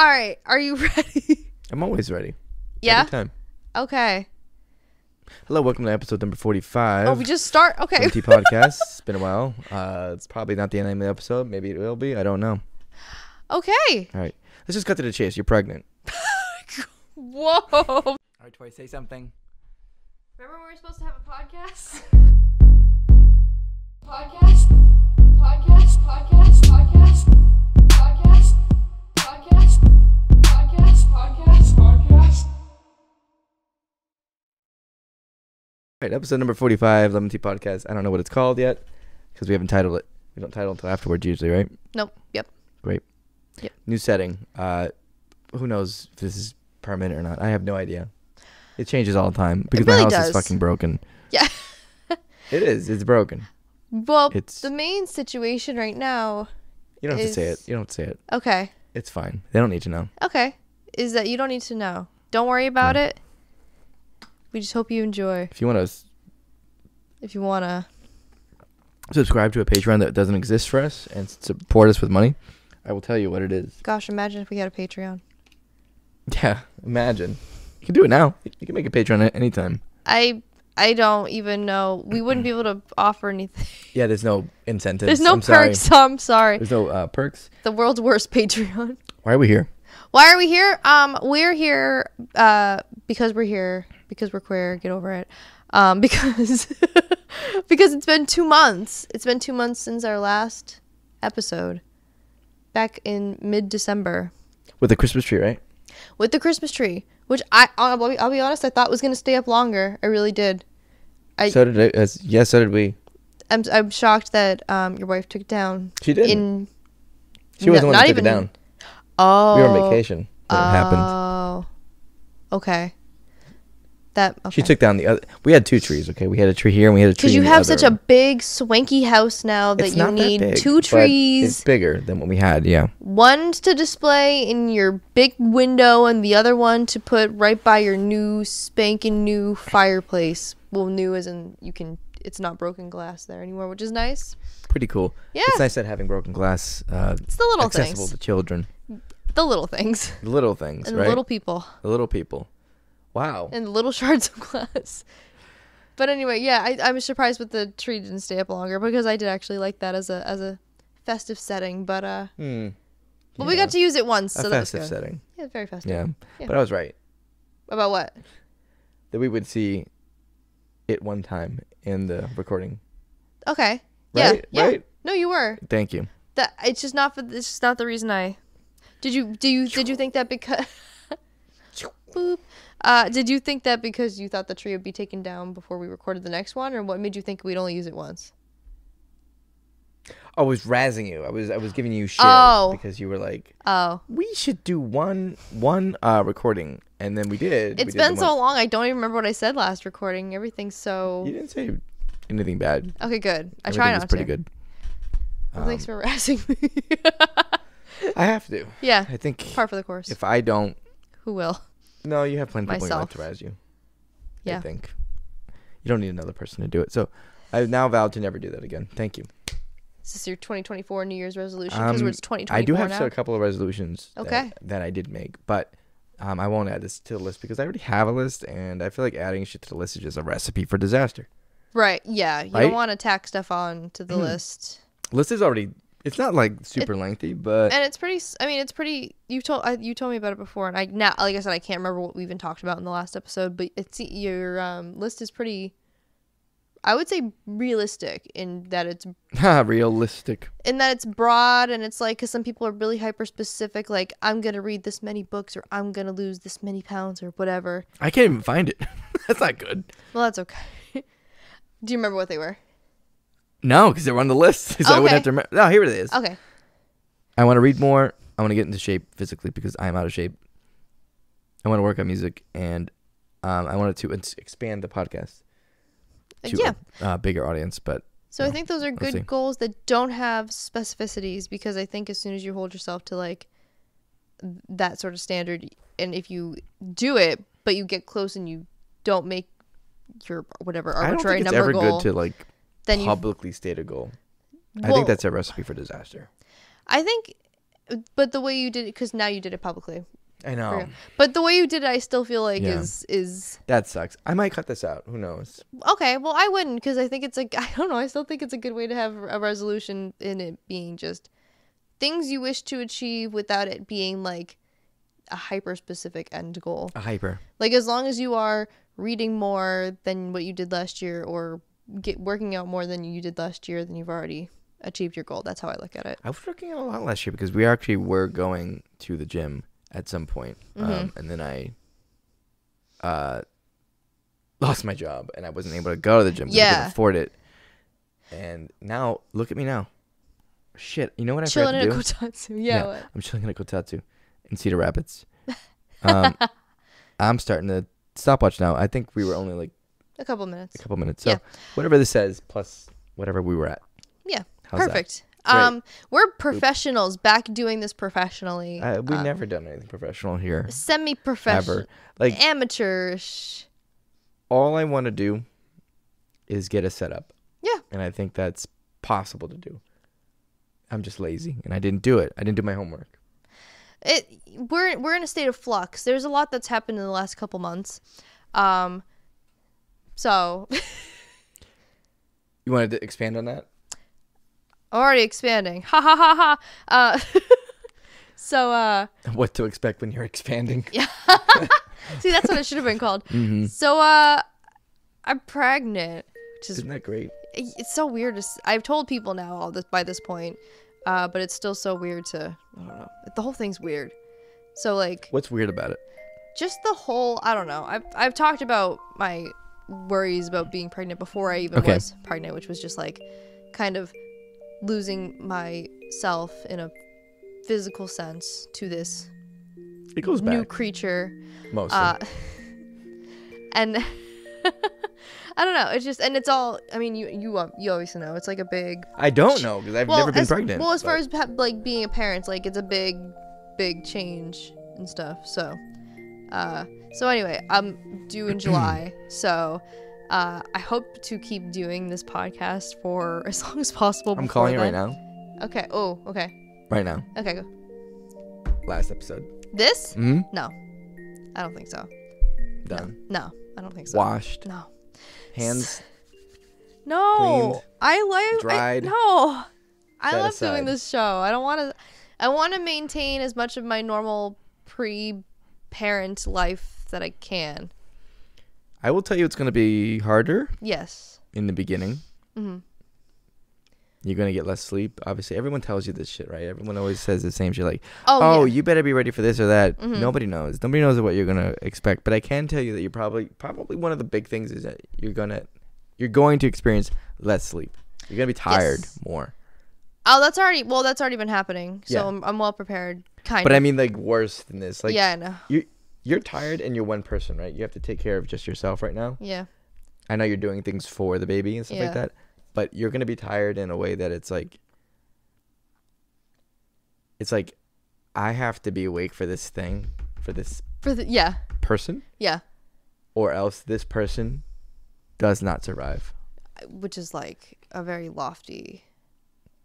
All right, are you ready? I'm always ready. yeah. Every time. Okay. Hello, welcome to episode number 45. Oh, we just start. Okay. MT Podcast. It's been a while. Uh, it's probably not the end of the episode. Maybe it will be. I don't know. Okay. All right. Let's just cut to the chase. You're pregnant. Whoa. All right, Tory, say something. Remember when we were supposed to have a podcast? Podcast. Podcast. Podcast. Podcast. All right, episode number 45, LEM'n'TEA Podcast. I don't know what it's called yet because we haven't titled it. We don't title until afterwards usually, right? Nope. Yep. Great. Yep. New setting. Uh, who knows if this is permanent or not? I have no idea. It changes all the time because really my house is fucking broken. Yeah. It is. It's broken. Well, It's- the main situation right now. You don't have to say it. You don't have to say it. Okay. It's fine. They don't need to know. Okay. Is that you don't need to know. Don't worry about it. We just hope you enjoy. If you want to If you wanna. subscribe to a Patreon that doesn't exist for us and support us with money, I will tell you what it is. Gosh, imagine if we had a Patreon. Yeah, imagine. You can do it now. You can make a Patreon at any time. I I don't even know. We wouldn't be able to offer anything. Yeah, there's no incentives. There's no I'm sorry. perks. I'm sorry. There's no uh, perks. The world's worst Patreon. Why are we here? Why are we here? Um, we're here uh because we're here because we're queer. Get over it. Um, because because it's been two months. It's been two months since our last episode, back in mid December With the Christmas tree, right? with the Christmas tree, which I I'll be, I'll be honest, I thought was gonna stay up longer. I really did. I- so did I. As, yeah, so did we. I'm I'm shocked that um your wife took it down She did. in. she was the no- one not that even- it down. Oh, We were on vacation when it happened. Oh, okay. That okay. She took down the other. We had two trees. Okay, we had a tree here and we had a tree. Because you have such a big swanky house now that It's you not that need big, two but It's trees, bigger than what we had. Yeah. one to display in your big window, and the other one to put right by your new spanking new fireplace. Well, new as in you can. It's not broken glass there anymore, which is nice. Pretty cool. Yeah. It's nice that having broken glass uh, It's the little accessible things, to children. the little things, The little things, and right? the little people, the little people. Wow. and little shards of glass. But anyway, yeah, I, I was surprised that the tree didn't stay up longer because I did actually like that as a as a festive setting. But uh, Hmm. but we got to use it once, a so that was festive good. setting. Yeah, very festive. Yeah. Yeah. But I was right About what? that we would see it one time in the recording. Okay. Yeah. Right? Yeah. No, you were. Thank you. That it's just not for. It's just not the reason I. Did you do you did you think that because? Boop. Uh, did you think that because you thought the tree would be taken down before we recorded the next one, or what made you think we'd only use it once? I was razzing you. I was I was giving you shit Oh. because you were like, Oh, we should do one one uh recording, and then we did. We it's did been so long. I don't even remember what I said last recording. Everything's so. You didn't say anything bad. Okay, good. I Everything try was not pretty to. good. Well, thanks Um, for harassing me. I have to. yeah, I think par for the course. if I don't, Who will? No, you have plenty of people in your life to razz you. Yeah. I think you don't need another person to do it. So I've now vowed to never do that again. Thank you. Is this your 2024 New Year's resolution? Because Um, it's 2024 I do have now. a couple of resolutions. that- Okay. That, I did make, but um, I won't add this to the list because I already have a list, and I feel like adding shit to the list is just a recipe for disaster. Right. Yeah. You Right? don't want to tack stuff on to the Mhm. list. List is already. It's not like super lengthy, but And it's pretty. I mean, it's pretty. You told I, you told me about it before, and I now, like I said, I can't remember what we even talked about in the last episode. But it's your um, list is pretty. I would say realistic in that it's realistic. in that it's broad and it's like because some people are really hyper specific. Like I'm gonna read this many books or I'm gonna lose this many pounds or whatever. I can't even find it. That's not good. Well, that's okay. Do you remember what they were? No, because they were on the list, so I wouldn't have to remember. No, here it is. Okay. I want to read more. I want to get into shape physically because I'm out of shape. I want to work on music, and um, I wanted to expand the podcast to yeah. a uh, bigger audience. But So I think those are good goals that don't have specificities because I think as soon as you hold yourself to like that sort of standard and if you do it but you get close and you don't make your whatever I don't arbitrary think it's number ever goal good to like then you publicly state a goal. I think that's a recipe for disaster. I think but the way you did it, because now you did it publicly. I know. But the way you did it, I still feel like Yeah. is is that sucks. I might cut this out. Who knows? okay. Well, I wouldn't because I think it's like I don't know. I still think it's a good way to have a resolution in it being just things you wish to achieve without it being like a hyper specific end goal. A hyper. Like as long as you are reading more than what you did last year or get working out more than you did last year, then you've already achieved your goal. That's how I look at it. I was working out a lot last year because we actually were going to the gym at some point. Um, Mhm. and then I uh, lost my job and I wasn't able to go to the gym because I Yeah. couldn't afford it. And now, look at me now. Shit, you know what I Chilling forgot to a do? kotatsu. Yeah. Yeah. I'm chilling in a kotatsu in Cedar Rapids. Um, I'm starting to stopwatch now. I think we were only like A couple minutes. a couple minutes. So Yeah. whatever this says plus whatever we were at. Yeah. How's? Perfect. Um, we're professionals back doing this professionally. Uh, we've Uh, never done anything professional here semi-professional, ever. Like amateurish. all I want to do is get a setup. Yeah. And I think that's possible to do. I'm just lazy and I didn't do it. I didn't do my homework. It we're we're in a state of flux. There's a lot that's happened in the last couple months. Um, so You wanted to expand on that? already expanding. Ha ha ha ha. Uh, so uh, What to expect when you're expanding? Yeah. see that's what it should have been called. hmm So uh, I'm pregnant, which is Isn't that great? it's so weird. To, I've told people now all this by this point, uh, but it's still so weird to. I don't know. The whole thing's weird. So like, What's weird about it? just the whole. I don't know. I've I've talked about my worries about being pregnant before I even Okay. was pregnant, which was just like, kind of losing myself in a physical sense to this It goes new back creature. mostly. Uh, and I don't know. It's just and it's all. I mean, you you you obviously know it's like a big. I don't know because I've Well, never been as, pregnant. Well, as far as like being a parent, like it's a big, big change and stuff. So, uh, so anyway, I'm due in July. So, uh, I hope to keep doing this podcast for as long as possible. I'm calling it right now. Okay. Oh. Okay. Right now. Okay. Go. Last episode. This? hmm No. I don't think so. Done. No. I don't think so. Washed. No. Hands. No, Cleaned, I like dried, I, no, I love aside. doing this show. I don't want to. I want to maintain as much of my normal pre-parent life that I can. I will tell you it's going to be harder Yes. in the beginning. hmm You're going to get less sleep. Obviously, everyone tells you this shit, right? Everyone always says the same shit like, Oh, oh, yeah. you better be ready for this or that. Mhm. Nobody knows. Nobody knows what you're gonna expect. But I can tell you that you're probably probably one of the big things is that you're gonna you're going to experience less sleep. You're gonna be tired Yes. more. Oh, that's already well. That's already been happening. So Yeah. I'm, I'm well prepared. Kind But of. I mean, like worse than this. Like yeah. I know. you're tired and you're one person, right? You have to take care of just yourself right now. Yeah. I know you're doing things for the baby and stuff Yeah. like that, but you're gonna be tired in a way that it's like it's like I have to be awake for this thing, for this For the yeah person, yeah, or else this person does not survive. which is like a very lofty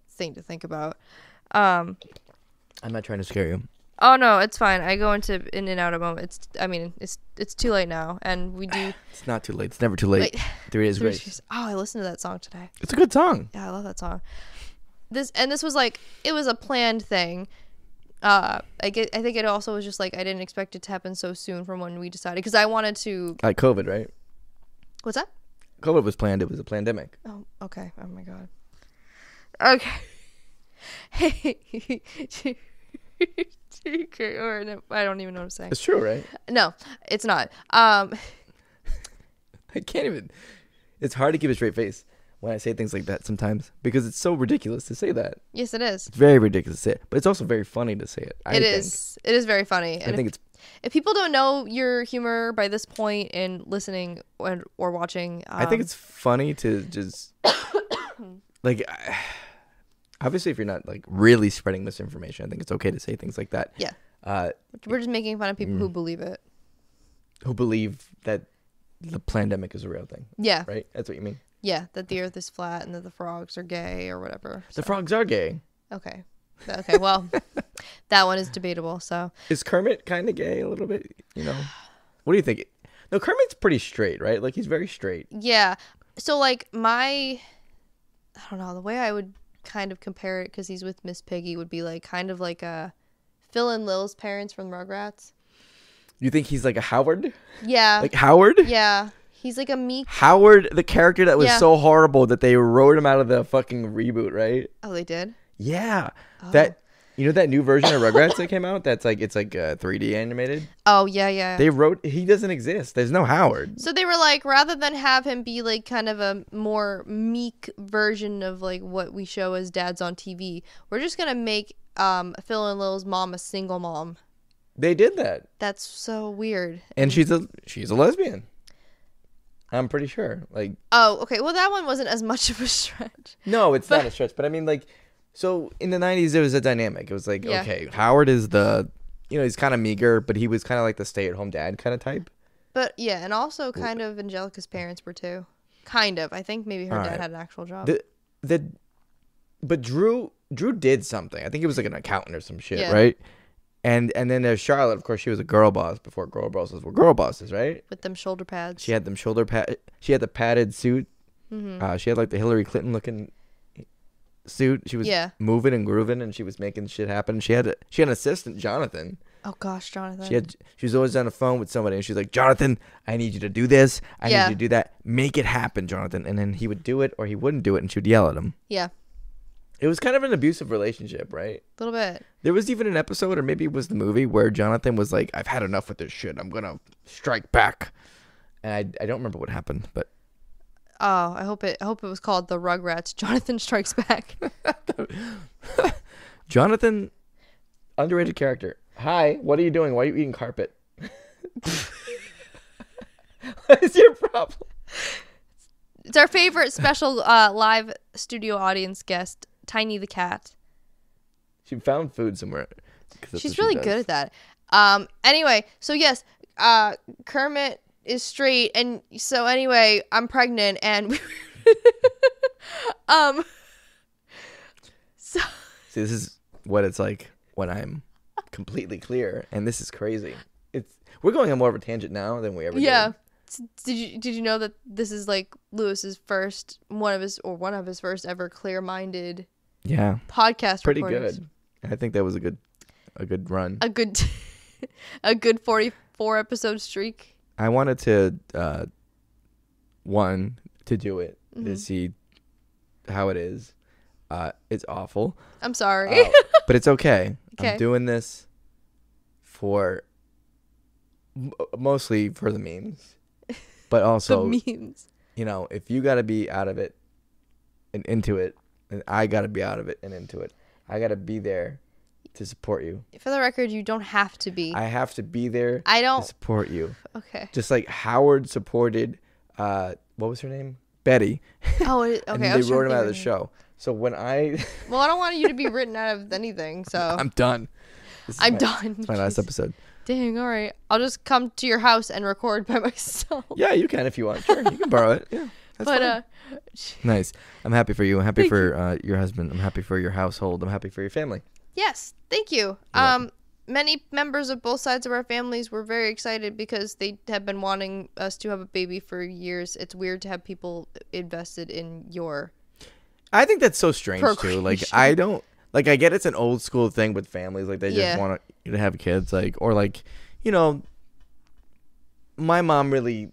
thing to think about. Um. I'm not trying to scare you. Oh no, it's fine. I go into in and out a moment. It's I mean it's it's too late now, and we do. It's not too late. It's never too late. Wait. Three days grace. Oh, I listened to that song today. It's a good song. Yeah, I love that song. This and this was like it was a planned thing. Uh, I get. I think it also was just like I didn't expect it to happen so soon from when we decided because I wanted to. Like COVID, right? What's that? COVID was planned. It was a pandemic. Oh, okay. Oh my god. Okay. Hey. or no, I don't even know what I'm saying. It's true, right? No, it's not. Um, I can't even. It's hard to keep a straight face when I say things like that sometimes because it's so ridiculous to say that. yes, it is. It's very ridiculous to say it, but it's also very funny to say it. I It think. is. It is very funny. I And think if, it's if people don't know your humor by this point in listening or, or watching, um, I think it's funny to just like I- obviously if you're not like really spreading misinformation, I think it's okay to say things like that. Yeah. Uh, we're just making fun of people who Mm. believe it. who believe that the pandemic is a real thing, Yeah, right? That's what you mean. yeah, that the Earth is flat and that the frogs are gay or whatever. The so- frogs are gay. Okay, Okay, well, that one is debatable. So Is Kermit kind of gay a little bit? You know, what do you think? No, Kermit's pretty straight, right? Like he's very straight. yeah, so like my, I don't know the way I would kind of compare it because he's with Miss Piggy would be like kind of like a Phil and Lil's parents from Rugrats. You think he's like a Howard? Yeah, Like Howard? yeah, he's like a meek. Howard, the character that was Yeah. so horrible that they wrote him out of the fucking reboot, right? Oh, they did. Yeah, Oh. that you know that new version of Rugrats that came out. That's like it's like uh, 3D animated. Oh yeah, yeah. They wrote he doesn't exist. There's no Howard. So they were like, rather than have him be like kind of a more meek version of like what we show as dads on TV, we're just gonna make um, Phil and Lil's mom a single mom. They did that, That's so weird. and she's a she's a lesbian. I'm pretty sure. Like Oh, okay. Well, that one wasn't as much of a stretch. no, it's not a stretch, but I mean like so in the 90s it was a dynamic. It was like Yeah. okay, Howard is the you know he's kind of meager, but he was kind of like the stay at home dad kind of type. But yeah, and also kind of Angelica's parents were too. Kind of. I think maybe her dad had an actual job. The the but Drew Drew did something. I think he was like an accountant or some shit, Yeah. right? And and then there's Charlotte. Of course, she was a girl boss before girl bosses were girl bosses, right? with them shoulder pads. She had them shoulder pad. She had the padded suit. hmm Uh, she had like the Hillary Clinton looking suit. She was Yeah. moving and grooving, and she was making shit happen. She had a, she had an assistant, Jonathan. Oh gosh, Jonathan. She had she was always on the phone with somebody, and she's like, Jonathan, I need you to do this. I Yeah. need you to do that. Make it happen, Jonathan. And then he would do it, or he wouldn't do it, and she would yell at him. yeah, It was kind of an abusive relationship, right? a little bit. There was even an episode, or maybe it was the movie, where Jonathan was like, "I've had enough with this shit. I'm gonna strike back." And I, I don't remember what happened, but Oh, I hope it. I hope it was called the Rugrats. Jonathan Strikes Back. Jonathan, underrated character. Hi, what are you doing? Why are you eating carpet? what is your problem? It's our favorite special uh, live studio audience guest, Tiny the cat. She found food somewhere. She's she really good at that. Um. Anyway, so yes, uh, Kermit is straight, and so anyway, I'm pregnant, and um. So See, this is what it's like when I'm completely clear, and this is crazy. It's we're going on more of a tangent now than we ever yeah. did. Did you did you know that this is like Luis's first one of his or one of his first ever clear minded Yeah, podcast pretty recordings? good. I think that was a good, a good run. A good a good 44 episode streak. I wanted to, uh, one, to do it Mm-hmm. to see how it is. Uh, it's awful, I'm sorry. uh, but it's okay. Okay. I'm doing this for m- mostly for the memes, but also the memes. you know, if you got to be out of it and into it, and I got to be out of it and into it. I got to be there to support you. For the record, you don't have to be. I have to be there I don't. support you. Okay. Just like Howard supported, uh, what was her name? Betty. Oh, okay. and I they wrote to him out of the name. show. So when I, Well, I don't want you to be written out of anything, so I'm done. This is I'm my- done. It's my last episode. Dang. All right. I'll just come to your house and record by myself. Yeah, you can if you want. Sure, you can borrow it. Yeah, that's but fine. uh, nice. I'm happy for you. I'm happy for uh, your husband. I'm happy for your household. I'm happy for your family. Yes. Thank you. welcome. Um, many members of both sides of our families were very excited because they have been wanting us to have a baby for years. It's weird to have people invested in your. I think that's so strange too. Like I don't like. I get it's an old school thing with families. Like they just Yeah. want to, to have kids. Like or like, you know, my mom really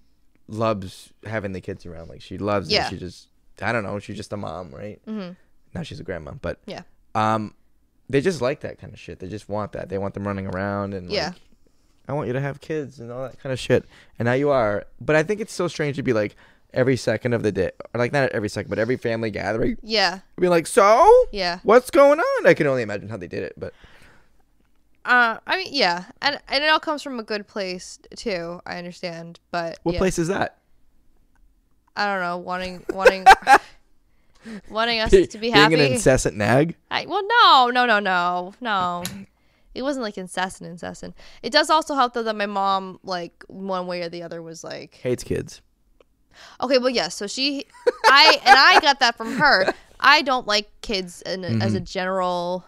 loves having the kids around. Like she loves Yeah. it. She just I don't know. She's just a mom, right? Mhm. Now she's a grandma, but Yeah. Um, they just like that kind of shit. They just want that. They want them running around and Yeah. like, I want you to have kids and all that kind of shit. And now you are. But I think it's so strange to be like every second of the day, or like not every second, but every family gathering, Yeah. be like, so Yeah. what's going on? I can only imagine how they did it, but Uh, I mean, yeah, and and it all comes from a good place too. I understand, but what yeah, place is that? I don't know, wanting wanting wanting us Be- to be happy. Being an incessant nag. I, well, no, no, no, no, no. It wasn't like incessant, incessant. It does also help though that my mom, like one way or the other, was like, Hates kids. okay, well, yes. So she, I, and I got that from her. I don't like kids in, as a Mm-hmm. general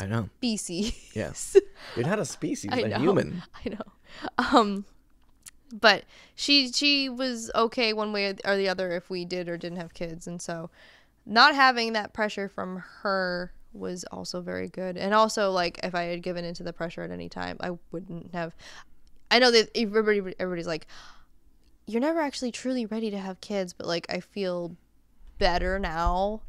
I know. species. Yes. You're not a species, I a know. human. I know. Um, but she she was okay one way or the other if we did or didn't have kids, and so not having that pressure from her was also very good. And also, like, if I had given into the pressure at any time, I wouldn't have. I know that everybody everybody's like, you're never actually truly ready to have kids, but like, I feel better now,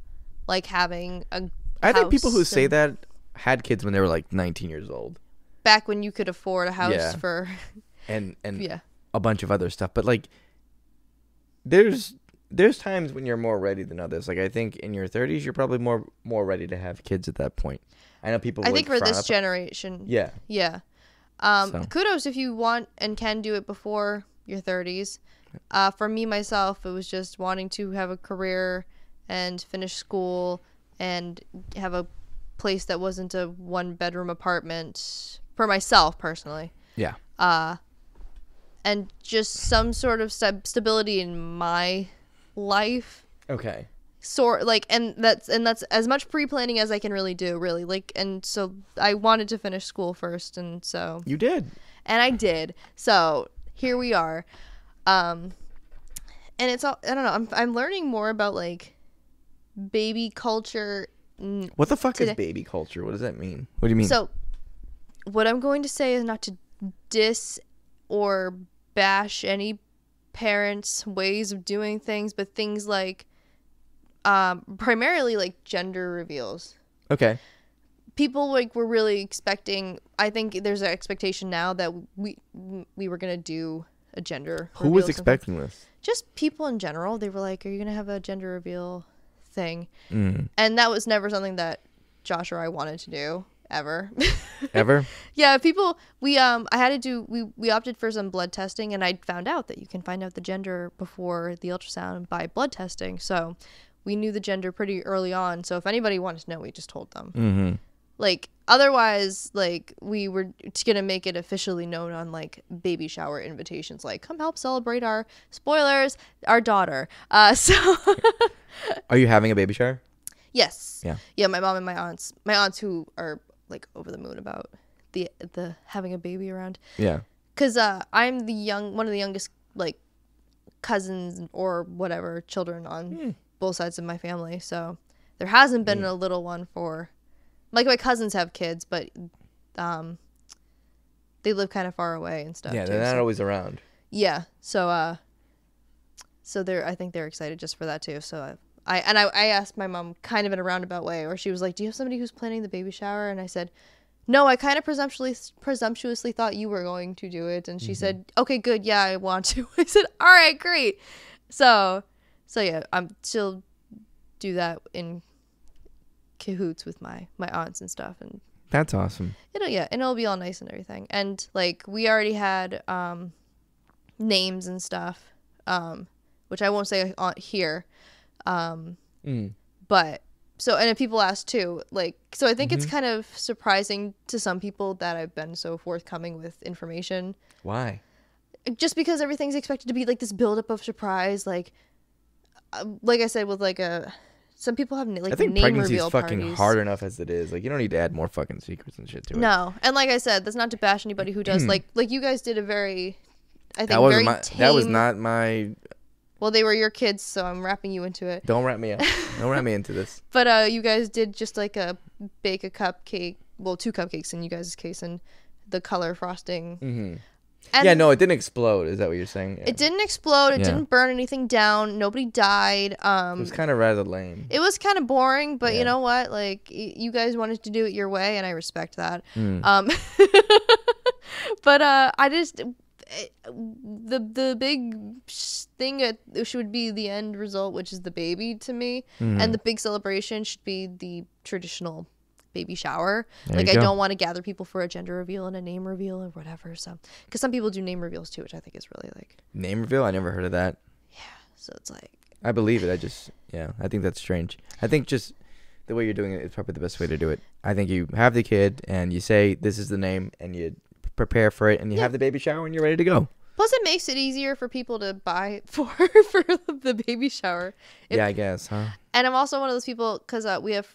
like having a. I think people who say that had kids when they were like 19 years old, back when you could afford a house Yeah. for and and yeah a bunch of other stuff. But like, there's there's times when you're more ready than others. Like I think in your 30s, you're probably more more ready to have kids at that point. I know people. I think for this up- generation Yeah. Yeah. Um, So. Kudos if you want and can do it before your 30s. Uh, for me, myself, it was just wanting to have a career and finish school and have a place that wasn't a one bedroom apartment for myself personally. Yeah. Uh, and just some sort of sta- stability in my life Okay. sort like and that's and that's as much pre-planning as I can really do really like and so I wanted to finish school first and so You did. and I did so here we are um and it's all I don't know I'm I'm learning more about like baby culture What the fuck Today- is baby culture? What does that mean? What do you mean? so what I'm going to say is not to diss or bash any parents' ways of doing things but things like um primarily like gender reveals okay. people like were really expecting i think there's an expectation now that we we were gonna do a gender Who was expecting this? just people in general they were like are you gonna have a gender reveal thing Mm. and that was never something that josh or i wanted to do ever Ever? yeah people we um i had to do we we opted for some blood testing and i found out that you can find out the gender before the ultrasound by blood testing so we knew the gender pretty early on so if anybody wanted to know we just told them Mm-hmm. like otherwise like we were t- gonna make it officially known on like baby shower invitations like come help celebrate our spoilers our daughter uh so Are you having a baby shower? yes Yeah. yeah my mom and my aunts my aunts who are like over the moon about the the having a baby around Yeah. because uh i'm the young one of the youngest like cousins or whatever children on Hmm. both sides of my family so there hasn't been a little one for like my cousins have kids but um they live kind of far away and stuff yeah, too, they're not so- always around. yeah so uh so they're i think they're excited just for that too so I, and I, I asked my mom kind of in a roundabout way where she was like do you have somebody who's planning the baby shower? And i said no i kind of presumptuously presumptuously thought you were going to do it. And she said okay good. Yeah i want to. I said all right great. So so yeah i'm she'll do that in cahoots with my my aunts and stuff and That's awesome. it'll yeah and it'll be all nice and everything. And like we already had um names and stuff um which i won't say on here um Mm. but so and if people ask too like so i think it's Mm-hmm. kind of surprising to some people that i've been so forthcoming with information Why? just because everything's expected to be like this buildup of surprise like uh, like i said with like a some people have like I think name pregnancy is fucking parties. hard enough as it is. Like you don't need to add more fucking secrets and shit to it. No, and like I said, that's not to bash anybody who does like like you guys did a very, I think that was very my. tame. That was not my. Well, they were your kids, so I'm wrapping you into it. Don't wrap me up. don't wrap me into this. But uh, you guys did just like a bake a cupcake, well, two cupcakes in you guys' case, and the color frosting. Mm-hmm. And yeah, no, it didn't explode. Is that what you're saying? Yeah. it didn't explode. It Yeah. didn't burn anything down. Nobody died. Um, It was kind of rather lame. it was kind of boring, but Yeah. you know what? Like y- you guys wanted to do it your way, and I respect that. Mm. Um, but uh, I just the the big thing at, should be the end result, which is the baby to me, Mm-hmm. and the big celebration should be the traditional baby shower. There like I go. don't want to gather people for a gender reveal and a name reveal or whatever. So because some people do name reveals too, which I think is really like Name reveal? I never heard of that. Yeah, so it's like I believe it. I just, yeah, I think that's strange. I think just the way you're doing it is probably the best way to do it. I think you have the kid and you say this is the name and you prepare for it and you Yeah. have the baby shower and you're ready to go. plus it makes it easier for people to buy for for the baby shower. If- yeah, I guess, huh? and I'm also one of those people because uh, we have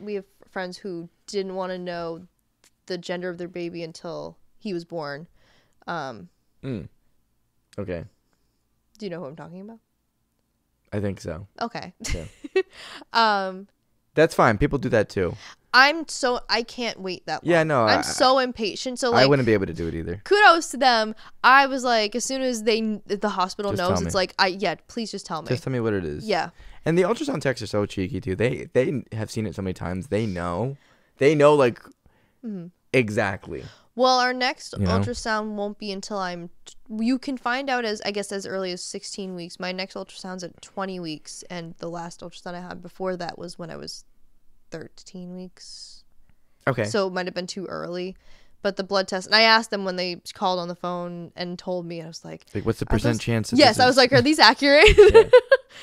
we have friends who didn't want to know the gender of their baby until he was born. Um, Mm. Okay, do you know who I'm talking about? I think so. Okay. Yeah. um, That's fine. People do that too. I'm so I can't wait that long. Yeah, no, I'm I- so impatient. So like, I wouldn't be able to do it either. kudos to them. I was like, as soon as they the hospital Just knows, it's like, I yeah, please just tell me. Just tell me what it is. yeah. And the ultrasound techs are so cheeky too. They they have seen it so many times. They know. They know like Mm-hmm. exactly. Well, our next You know? ultrasound won't be until I'm. You can find out as I guess as early as 16 weeks. My next ultrasound's at 20 weeks, and the last ultrasound I had before that was when I was 13 weeks. Okay. So it might have been too early. But the blood test, and I asked them when they called on the phone and told me, I was like, like what's the Are percent those- chance? that yes, this I was like, are these accurate? Yeah.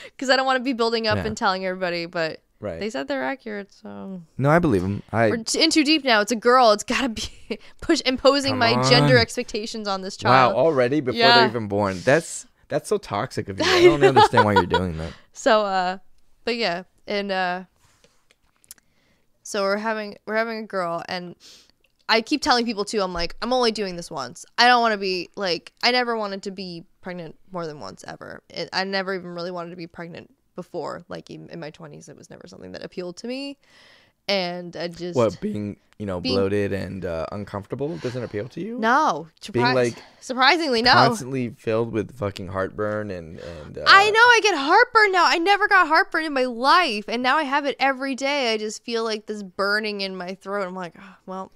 Because I don't want to be building up Yeah. and telling everybody, but right. they said they're accurate, so no, I believe them. I we're t- in too deep now. It's a girl. It's gotta be push imposing Come my gender on. expectations on this child. wow child. already before Yeah. they're even born. That's that's so toxic of you. I don't understand why you're doing that. So, uh, but yeah, and uh, so we're having we're having a girl, and I keep telling people too. I'm like, I'm only doing this once. I don't want to be like, I never wanted to be pregnant more than once ever. It, I never even really wanted to be pregnant before. Like in, in my 20s, it was never something that appealed to me, and I just What being you know Being- bloated and uh, uncomfortable doesn't appeal to you? no, Being, like, surprisingly no. Constantly filled with fucking heartburn and and. Uh, I know I get heartburn now. I never got heartburn in my life, and now I have it every day. I just feel like this burning in my throat. I'm like, oh, well,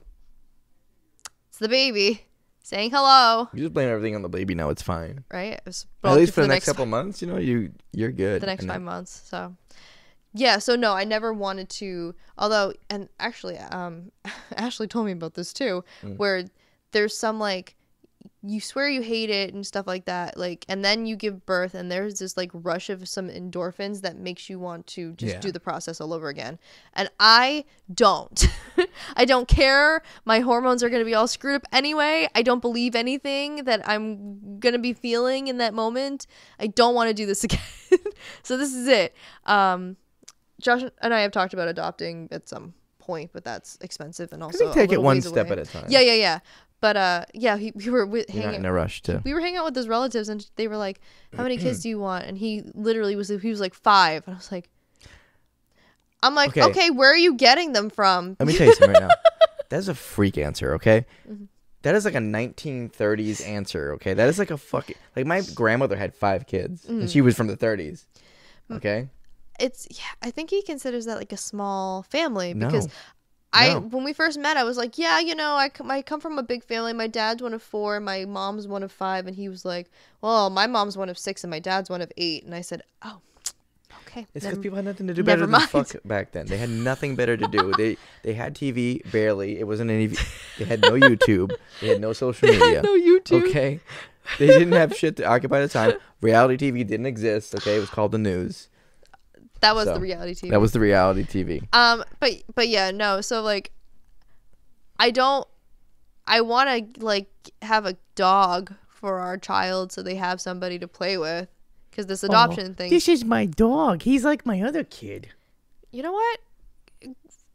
it's the baby saying hello, You just blame everything on the baby now. It's fine. right? At least for the the next couple months, you know, you you're good. the next five months. So, yeah. So no, I never wanted to. Although, and actually, um, Ashley told me about this too, Mm. where there's some like you swear you hate it and stuff like that like and then you give birth and there's this like rush of some endorphins that makes you want to just Yeah. do the process all over again and i don't i don't care my hormones are going to be all screwed up anyway i don't believe anything that i'm going to be feeling in that moment i don't want to do this again so this is it um josh and i have talked about adopting at some point but that's expensive and also a take it one step away. at a time. Yeah, yeah, yeah. But uh, yeah, he, we were with, You're not hanging. in a rush to. We were hanging out with his relatives, and they were like, "How many kids do you want?" And he literally was he was like five, and I was like, "I'm like, Okay. okay, where are you getting them from?" Let me tell you something right now. That's a freak answer, okay? Mm-hmm. That is like a 1930s answer, okay? That is like a fucking like my grandmother had five kids, Mm-hmm. and she was from the 30s. Mm. Okay, It's yeah, I think he considers that like a small family No. because. I No. when we first met, I was like, yeah, you know, I, I come from a big family. My dad's one of four, my mom's one of five, and he was like, well, my mom's one of six, and my dad's one of eight. And I said, oh, okay. it's because people had nothing to do better than mind. fuck back then. They had nothing better to do. they they had TV barely. It wasn't any. They had no YouTube. They had no social media. no YouTube. Okay. They didn't have shit to occupy the time. Reality TV didn't exist. Okay, it was called the news. That was So, the reality TV. That was the reality TV. Um, but but yeah, no. So like, I don't. I want to like have a dog for our child, so they have somebody to play with. Because this adoption thing, This is my dog. He's like my other kid. you know what?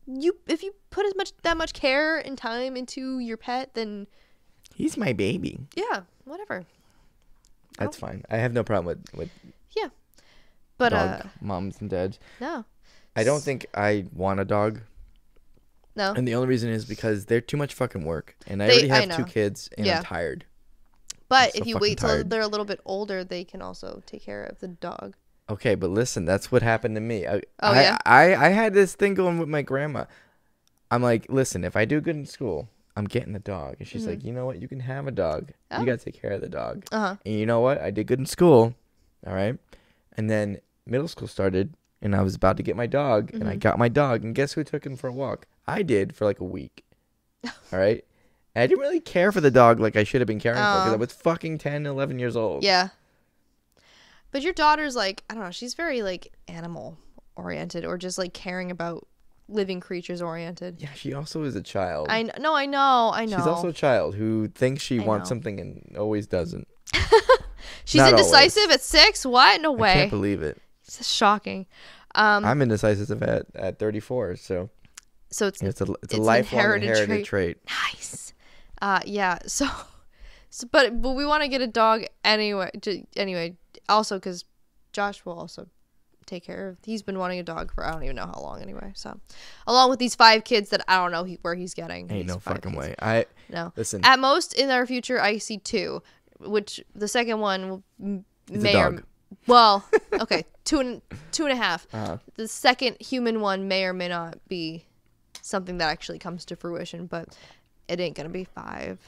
You if you put as much that much care and time into your pet, then He's my baby. yeah, whatever. That's fine. I have no problem with with Yeah, but dog uh, moms and dads. no, I don't think I want a dog, no. and the only reason is because they're too much fucking work, and I They- already I have two kids, and Yeah. I'm tired. But so if you wait till tired. they're a little bit older, they can also take care of the dog. Okay, but listen, that's what happened to me. I, Oh, I, yeah? I, I had this thing going with my grandma. I'm like, listen, if I do good in school, I'm getting a dog. And she's like, you know what? You can have a dog. Mm-hmm. Oh. You got to take care of the dog. Uh huh. And you know what? I did good in school. All right. And then middle school started, and I was about to get my dog, and Mm-hmm. I got my dog. And guess who took him for a walk? I did for like a week. All right. And I didn't really care for the dog like I should have been caring for because I was fucking 10, 11 years old. Yeah. But your daughter's like, I don't know, she's very like animal oriented or just like caring about living creatures oriented. Yeah, she also is a child. I kn- no, I know, I know. She's also a child who thinks she I wants know. something and always doesn't. she's not indecisive always. at six. What? No way. I can't believe it. It's shocking. Um, I'm indecisive at, at 34, so so it's It's a it's It's an lifelong inherited inherited trait. trait. nice. Uh, yeah. So, so but but we want to get a dog anyway. j- Anyway, also because Josh will also take care of. He's been wanting a dog for I don't even know how long anyway. So, along with these five kids that I don't know he, where he's getting. Ain't no fucking kids. way. I No. listen. At most, in our future, I see two, which the second one m- It's a may or well, okay, two and two and a half. Uh-huh. The second human one may or may not be something that actually comes to fruition, but it ain't gonna be five.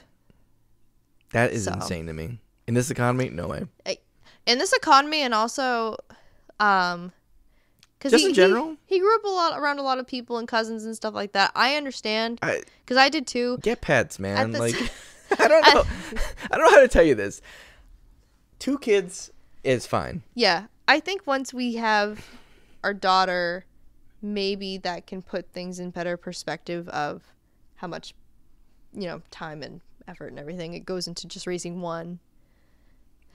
That is So. insane to me. In this economy, no way. In this economy, and also, um, because Just he, in general? he, he grew up a lot around a lot of people and cousins and stuff like that. I understand because I did too. get pets, man. Like I don't know. I don't know how to tell you this. Two kids is fine. Yeah, I think once we have our daughter, maybe that can put things in better perspective of how much, you know, time and effort and everything it goes into just raising one.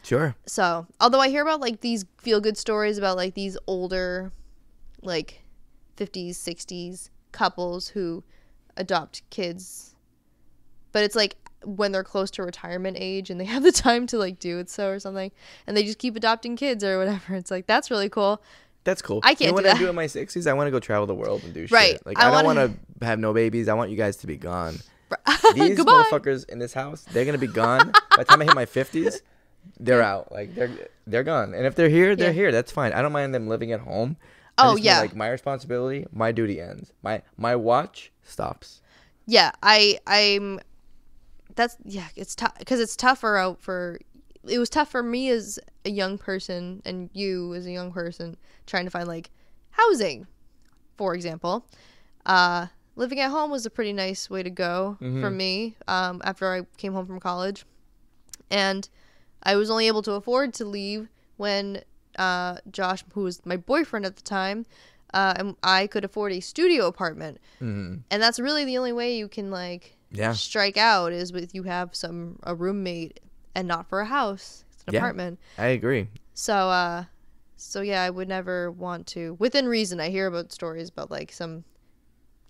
Sure. So, although I hear about like these feel good stories about like these older, like 50s, 60s couples who adopt kids, but it's like when they're close to retirement age and they have the time to like do it so or something, and they just keep adopting kids or whatever. It's like that's really cool. That's cool. I can't know what do I do in my sixties? I want to go travel the world and do shit. Right. Like I I, don't wanna- have no babies. I want you guys to be gone. These Goodbye. motherfuckers in this house, they're gonna be gone by the time I hit my fifties. They're out. Like they're they're gone. And if they're here, they're Yeah. here. That's fine. I don't mind them living at home. Oh, just mean, yeah. like my responsibility, my duty ends. My my watch stops. yeah i i'm that's yeah it's tough because it's tougher out for it was tough for me as a young person and you as a young person trying to find like housing for example. Uh living at home was a pretty nice way to go for me um after i came home from college. And i was only able to afford to leave when uh josh who was my boyfriend at the time uh, and I could afford a studio apartment. And that's really the only way you can like Yeah. strike out is with you have some a roommate and not for a house it's an Yeah. apartment I agree. so uh so yeah i would never want to within reason i hear about stories about like some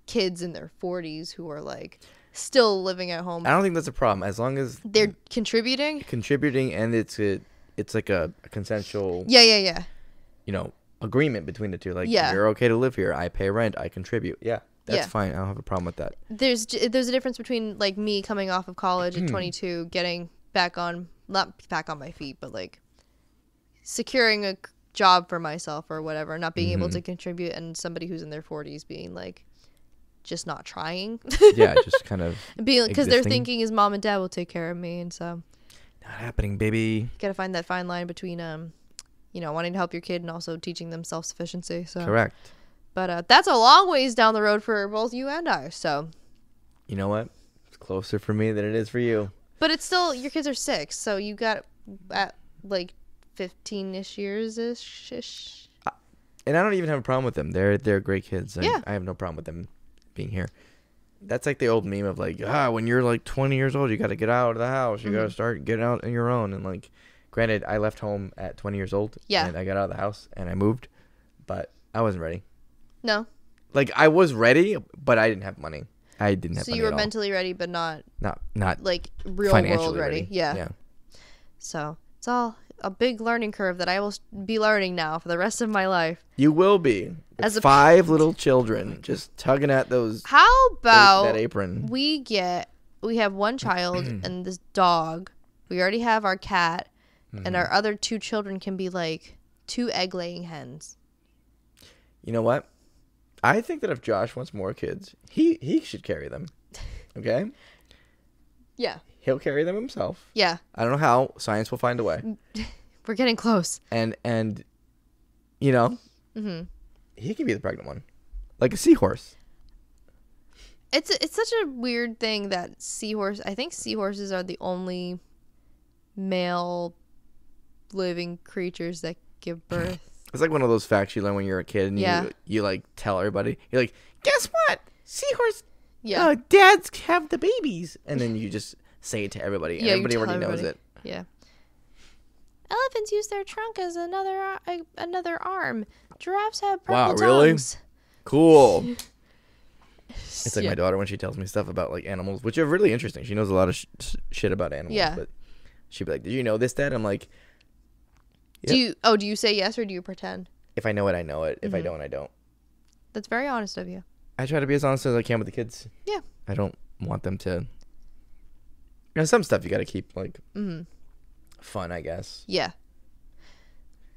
kids in their 40s who are like still living at home I don't think that's a problem as long as they're contributing contributing and it's a it's like a, a consensual yeah yeah yeah you know agreement between the two. Like Yeah. you're okay to live here. I pay rent. I contribute. Yeah, that's Yeah. fine. I don't have a problem with that. there's there's a difference between like me coming off of college Hmm. at 22 getting back on not back on my feet but like securing a job for myself or whatever not being able Mm-hmm. to contribute and somebody who's in their 40s being like just not trying Yeah, just kind of being because they're thinking his mom and dad will take care of me and so not happening, baby. gotta find that fine line between um you know wanting to help your kid and also teaching them self-sufficiency so Correct. But uh, that's a long ways down the road for both you and i so You know what? It's closer for me than it is for you. but it's still your kids are six so you got at like 15ish years ish And I don't even have a problem with them. They're they're great kids. I, Yeah. I have no problem with them being here. That's like the old meme of like, ah, when you're like 20 years old, you got to get out of the house. You got to Mm-hmm. start getting out on your own. And like, granted, I left home at 20 years old. Yeah. And I got out of the house and I moved, but I wasn't ready. No Like I was ready, but I didn't have money. I didn't have so money you were mentally ready but not not not like real financially world ready, Yeah. Yeah. so it's all a big learning curve that i will be learning now for the rest of my life You will be. As five little children just tugging at those how about that apron. we get we have one child and this dog we already have our cat and Mm-hmm. our other two children can be like two egg laying hens You know what? I think that if Josh wants more kids, he he should carry them. Okay? yeah He'll carry them himself. yeah I don't know how. Science will find a way. we're getting close And and you know, hmm he can be the pregnant one. Like a seahorse. it's it's such a weird thing that seahorse i think seahorses are the only male living creatures that give birth It's like one of those facts you learn when you're a kid and Yeah. you you like tell everybody. You're like, "Guess what? Seahorse yeah uh, dads have the babies." And then you just say it to everybody. and Yeah, everybody tell already knows it. Yeah. Elephants use their trunk as another ar- a- another arm. Giraffes have purple Wow, really? tongues. Cool. It's like Yeah. my daughter when she tells me stuff about like animals, which are really interesting. She knows a lot of sh- sh- shit about animals. Yeah. But she'd be like, "Did you know this, Dad?" I'm like, Do you? Oh, do you say yes or do you pretend? "If I know it, I know it. If I Mhm. don't, I don't." That's very honest of you. I try to be as honest as I can with the kids. Yeah. I don't want them to. You know, some stuff you got to keep like mm-hmm. fun, I guess. Yeah.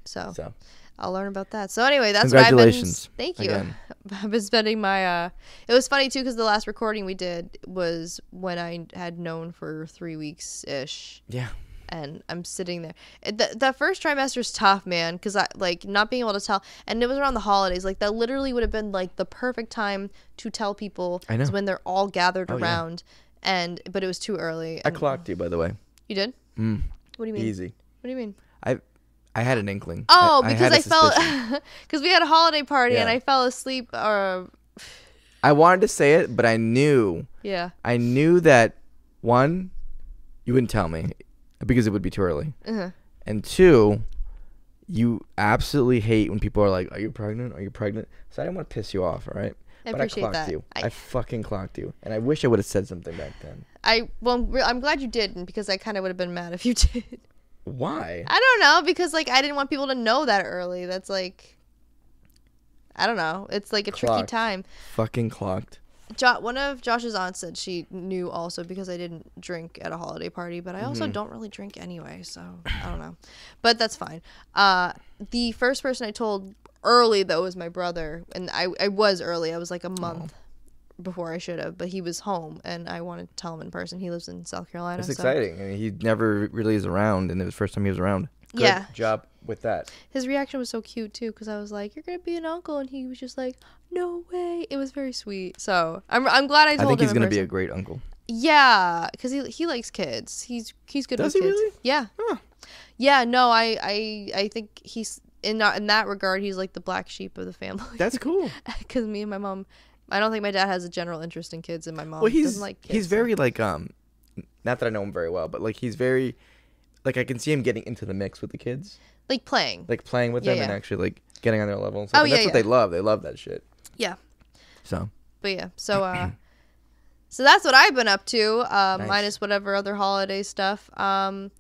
So So I'll learn about that. So anyway, that's what I've been. Congratulations, Thank you. again. I've been spending my. uh It was funny too because the last recording we did was when I had known for three weeks ish. yeah, and I'm sitting there. The, the first trimester is tough, man, because I like not being able to tell, and it was around the holidays. Like that literally would have been like the perfect time to tell people I know. when they're all gathered Oh, yeah. around, and but it was too early. I clocked you by the way. You did? Mm, What do you mean? easy. What do you mean? I I had an inkling. Oh, I, because I, I, fell because we had a holiday party and I fell asleep. Or I wanted to say it, but I knew yeah, I knew that one, you wouldn't tell me because it would be too early, uh-huh. and two, you absolutely hate when people are like, "Are you pregnant? Are you pregnant?" So I didn't want to piss you off, all right? I but I clocked that. you. I, I, fucking clocked you, and I wish I would have said something back then. I well, I'm glad you didn't because I kind of would have been mad if you did. Why? I don't know because like I didn't want people to know that early. That's like I don't know. It's like a tricky time. Fucking clocked. Jo- one of Josh's aunts said she knew also because I didn't drink at a holiday party, but I also Mhm. don't really drink anyway, so I don't know. But that's fine. Uh, the first person I told early though was my brother, and I I was early. I was like a month before I should have, but he was home, and I wanted to tell him in person. He lives in South Carolina. It's so- exciting. I mean, he never really is around, and it was the first time he was around. Good Yeah. job with that. His reaction was so cute too, because I was like, "You're gonna be an uncle," and he was just like, "No way!" It was very sweet. So I'm I'm glad I I told think him. he's gonna be a great uncle. yeah, because he he likes kids. He's he's good Does with he kids. really? Yeah, Huh. yeah. No, I I I think he's in that in that regard. He's like the black sheep of the family. That's cool. Because me and my mom, I don't think my dad has a general interest in kids, and my mom well, he's doesn't like kids. he's so- very like um, not that I know him very well, but like he's very, like I can see him getting into the mix with the kids, like playing. like playing with Yeah, them and actually like getting on their level. And stuff. Oh, and yeah, that's what yeah. they love. They love that shit. Yeah. So But yeah, so uh so that's what I've been up to, uh Nice. minus whatever other holiday stuff. Um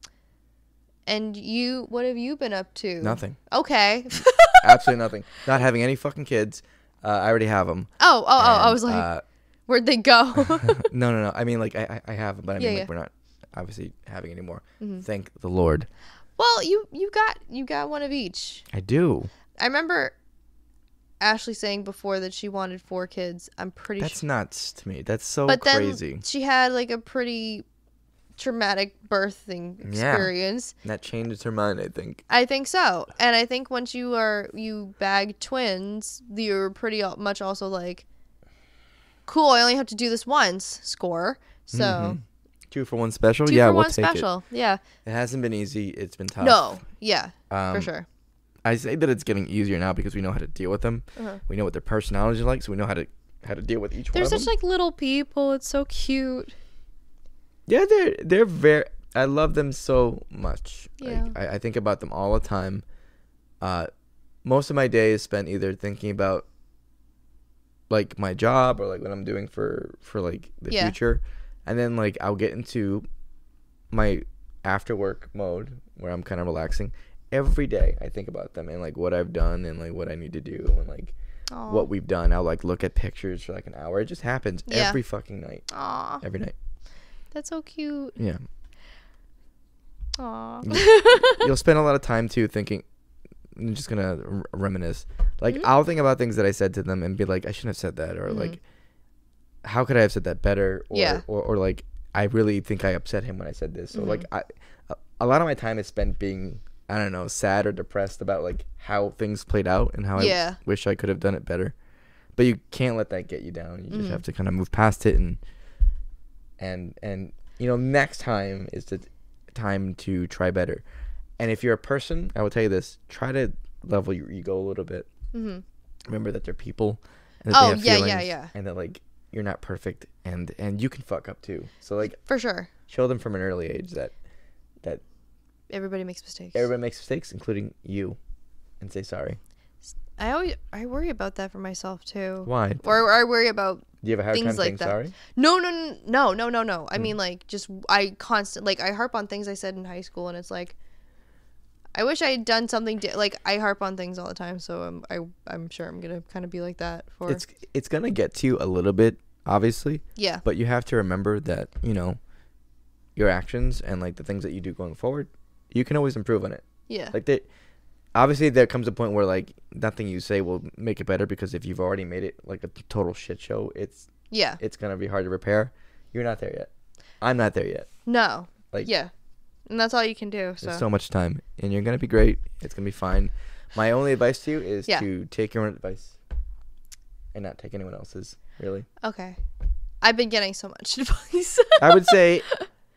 and you what have you been up to? nothing, Okay. absolutely nothing. Not having any fucking kids. Uh, I already have them. oh, oh, oh, I was like, uh, where'd they go? no, no, no. I mean, like I, I have have, 'em, but I mean, Yeah, like yeah. we're not obviously having any more. Mhm. Thank the Lord. well, you you got you got one of each. I do. I remember Ashley saying before that she wanted four kids. I'm pretty That's sure. nuts to me. That's so But then crazy. she had like a pretty traumatic birthing Yeah. experience. That changes her mind. I think. I think so, and I think once you are you bag twins, you're pretty much also like, cool. I only have to do this once. Score. So Mhm. Two for one special. two yeah, for we'll one take special. Yeah. it. It hasn't been easy. It's been tough. No. Yeah. um, for sure. I say that it's getting easier now because we know how to deal with them. Uh-huh. We know what their personalities are like, so we know how to how to deal with each one. They're one such of them. like little people. It's so cute. yeah, they're they're very. I love them so much. Yeah. Like, I, I think about them all the time. Uh, most of my day is spent either thinking about like my job or like what I'm doing for for like the Yeah. future, and then like I'll get into my after work mode where I'm kind of relaxing. Every day I think about them and like what I've done and like what I need to do and like Aw. what we've done. I'll like look at pictures for like an hour. It just happens Yeah. every fucking night. Aw. Every night. That's so cute. Yeah. Aw. You'll spend a lot of time too thinking. I'm just gonna r- reminisce. Like Mhm. I'll think about things that I said to them and be like, I shouldn't have said that, or Mhm. like, how could I have said that better? Or, Yeah. Or, or like, I really think I upset him when I said this. So like, Mm-hmm. I, a, lot of my time is spent being, I don't know, sad or depressed about like how things played out and how Yeah. I wish I could have done it better. But you can't let that get you down. You just Mhm. have to kind of move past it and, and and you know, next time is the time to try better. And if you're a person, I will tell you this: try to level your ego a little bit. hmm Remember that they're people. And that Oh, they have yeah, yeah, yeah. And that like you're not perfect, and and you can fuck up too. So like For sure. show them from an early age that that Everybody makes mistakes. everybody makes mistakes, including you, and say sorry. I always I worry about that for myself too. Why? Or I worry about Do you have a hard Things time like saying that. sorry? No, no, no, no, no, no. I hmm. mean, like, just I constant like I harp on things I said in high school, and it's like, I wish I had done something. Di- like I harp on things all the time, so I'm I I'm sure I'm gonna kind of be like that for It's it's gonna get to you a little bit, obviously, yeah, but you have to remember that you know your actions and like the things that you do going forward, you can always improve on it. yeah, Like that, obviously there comes a point where like nothing you say will make it better because if you've already made it like a total shit show, it's yeah. it's gonna be hard to repair. You're not there yet. I'm not there yet. No, Like yeah, and that's all you can do. So, There's so much time, and you're gonna be great. It's gonna be fine. My only advice to you is Yeah. to take your own advice and not take anyone else's. Really, okay, I've been getting so much advice. I would say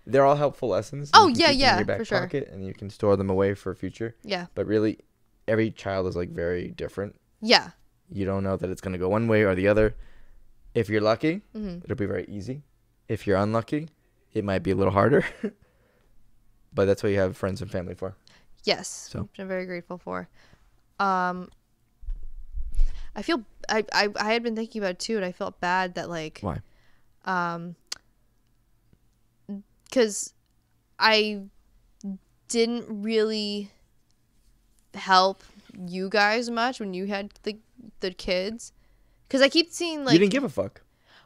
they're all helpful lessons. Oh, yeah, yeah, in your back for sure. pocket, and you can store them away for future. yeah, But really, every child is like very different. yeah, You don't know that it's gonna go one way or the other. If you're lucky, hmm it'll be very easy. If you're unlucky, it might be a little harder. but that's what you have friends and family for. yes. So. which I'm very grateful for. Um, I feel I, I I had been thinking about it too, and I felt bad that like Why? um because i didn't really help you guys much when you had the the kids because i keep seeing like you didn't give a fuck.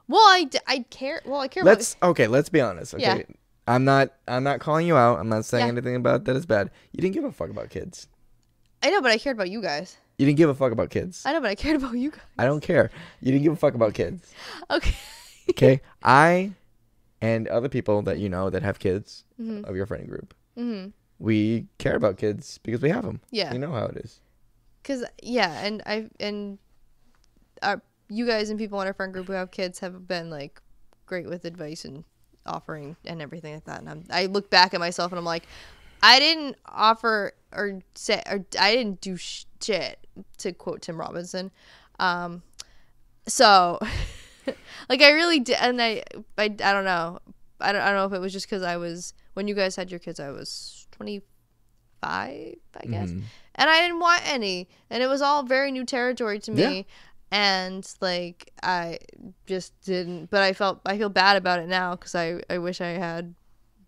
well I, I care well i care let's okay let's be honest okay Yeah. i'm not i'm not calling you out i'm not saying Yeah. anything about that is bad you didn't give a fuck about kids i know but i cared about you guys you didn't give a fuck about kids. I know but i cared about you guys. I don't care. You didn't give a fuck about kids. Okay. Okay? I and other people that you know that have kids Mhm. of your friend group mm-hmm. we care about kids because we have them yeah. You know how it is. Because yeah and i and our you guys and people in our friend group who have kids have been like great with advice and offering and everything like that and I'm, i look back at myself and i'm like i didn't offer or say or i didn't do shit to quote tim robinson um so like i really did and i i, I don't know I don't, I don't know if it was just because i was when you guys had your kids i was 25 i guess Mhm. and I didn't want any, and it was all very new territory to me. Yeah. And like I just didn't, but I felt I feel bad about it now because I I wish I had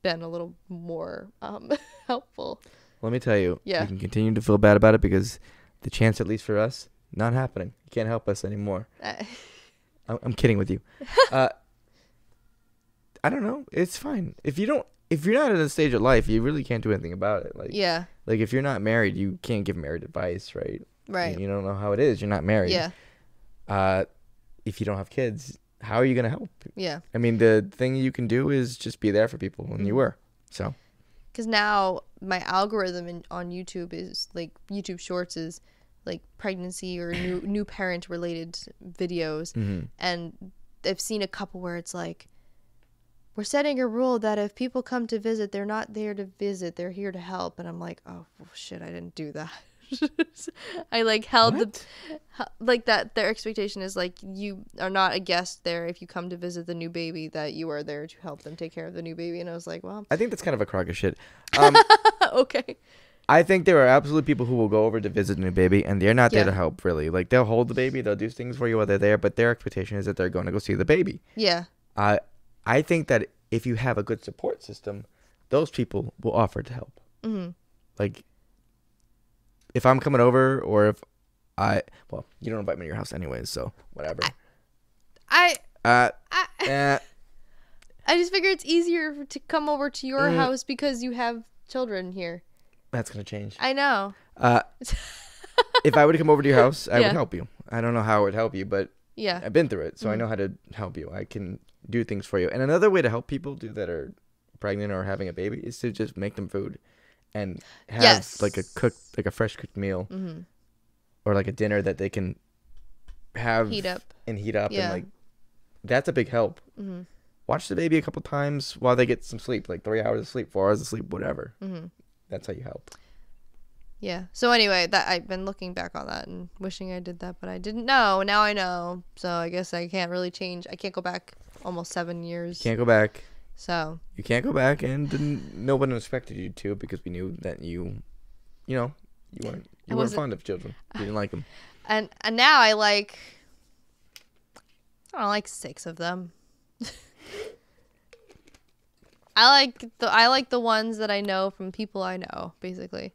been a little more um helpful. let me tell you Yeah. you can continue to feel bad about it because the chance at least for us not happening you can't help us anymore I- I'm, I'm kidding with you. Uh, I don't know. It's fine if you don't. If you're not at a stage of life, you really can't do anything about it. Like, yeah, like if you're not married, you can't give married advice, right? right. You don't know how it is. You're not married. Yeah, Uh, if you don't have kids, how are you gonna help? yeah. I mean, the thing you can do is just be there for people, and you Mhm. were. So Because now my algorithm in, on YouTube is like YouTube Shorts is like pregnancy or new new parent related videos. mhm. and I've seen a couple where it's like we're setting a rule that if people come to visit, they're not there to visit, they're here to help. And I'm like, oh well, shit, I didn't do that. I like held What? the like that. Their expectation is like you are not a guest there if you come to visit the new baby. That you are there to help them take care of the new baby. And I was like, well, I think that's kind of a crock of shit. Um, okay, I think there are absolutely people who will go over to visit a new baby, and they're not there Yeah. to help. Really, like they'll hold the baby, they'll do things for you while they're there, but their expectation is that they're going to go see the baby. yeah, I I think that if you have a good support system, those people will offer to help. hmm Like if I'm coming over or if I well, you don't invite me to your house anyways, so whatever. I Uh I, eh, I just figure it's easier to come over to your Mm. house because you have children here. that's gonna change. I know. Uh if I were to come over to your house, I Yeah. would help you. I don't know how I would help you, but Yeah. I've been through it, so I Mhm. know how to help you. I can do things for you. And another way to help people do that are pregnant or having a baby is to just make them food and have Yes. like a cooked like a fresh cooked meal hmm or like a dinner that they can have Heat up. and heat up Yeah. and like that's a big help. hmm Watch the baby a couple times while they get some sleep, like 3 hours of sleep, 4 hours of sleep, whatever. hmm That's how you help. Yeah. So anyway, that I've been looking back on that and wishing I did that, but I didn't know. Now I know. So I guess I can't really change. I can't go back almost seven years. Can't go back. So You can't go back and didn't, no one expected you to because we knew that you you know, you weren't you weren't fond of children. You didn't like them. and and now I like. I don't like six of them. I like the I like the ones that I know from people I know, basically.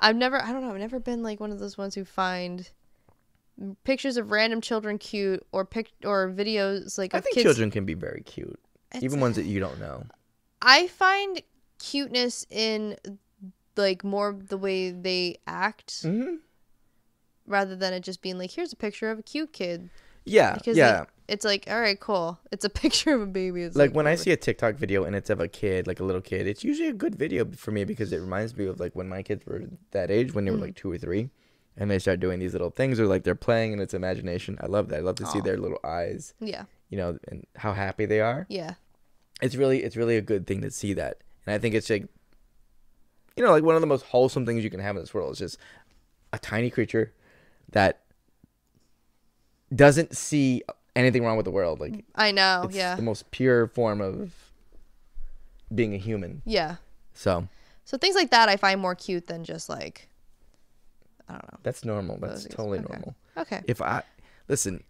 I've never I don't know, I've never been like one of those ones who find pictures of random children cute or pic or videos like I of think kids children can be very cute, It's- even ones that you don't know. I find cuteness in like more the way they act hmm rather than it just being like here's a picture of a cute kid Yeah, because yeah. it- it's like all right cool it's a picture of a baby it's like when I see a TikTok video and it's of a kid, like a little kid, it's usually a good video for me because it reminds me of like when my kids were that age, when they were Mm-hmm. like two or three, and they start doing these little things or like they're playing and it's imagination. I love that. I love to see their little eyes, yeah you know, and how happy they are. yeah It's really, it's really a good thing to see that, and I think it's like, you know, like one of the most wholesome things you can have in this world is just a tiny creature that doesn't see anything wrong with the world. Like I know it's yeah the most pure form of being a human. yeah So so things like that I find more cute than just like I don't know that's normal. That's totally okay. normal. okay If I listen,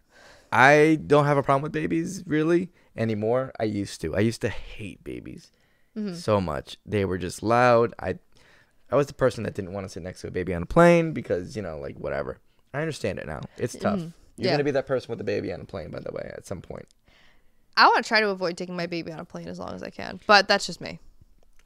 I don't have a problem with babies really anymore. I used to. I used to hate babies Mm-hmm. so much. They were just loud. I I was the person that didn't want to sit next to a baby on a plane because, you know, like whatever. I understand it now. It's tough. You're Mm-hmm. Yeah. going to be that person with the baby on a plane by the way at some point. I want to try to avoid taking my baby on a plane as long as I can but that's just me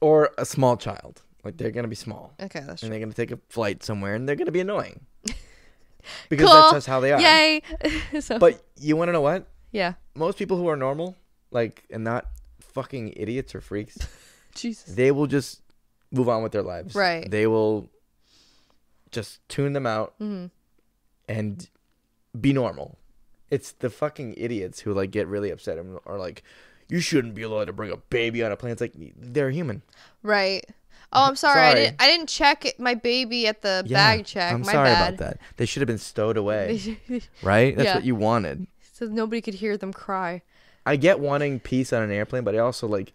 Or a small child. Like they're going to be small. okay that's And true they're going to take a flight somewhere and they're going to be annoying. because cool that's just how they are. yay so But you want to know what? yeah most people who are normal, like and not fucking idiots or freaks, Jesus they will just move on with their lives. Right. They will just tune them out hmm and be normal. It's the fucking idiots who like get really upset and are like, "You shouldn't be allowed to bring a baby on a plane." It's like they're human. Right. Oh, I'm sorry. I didn't. I didn't check my baby at the bag check. I'm my sorry bad. about that. They should have been stowed away, right? That's Yeah. what you wanted. so nobody could hear them cry. I get wanting peace on an airplane, but I also like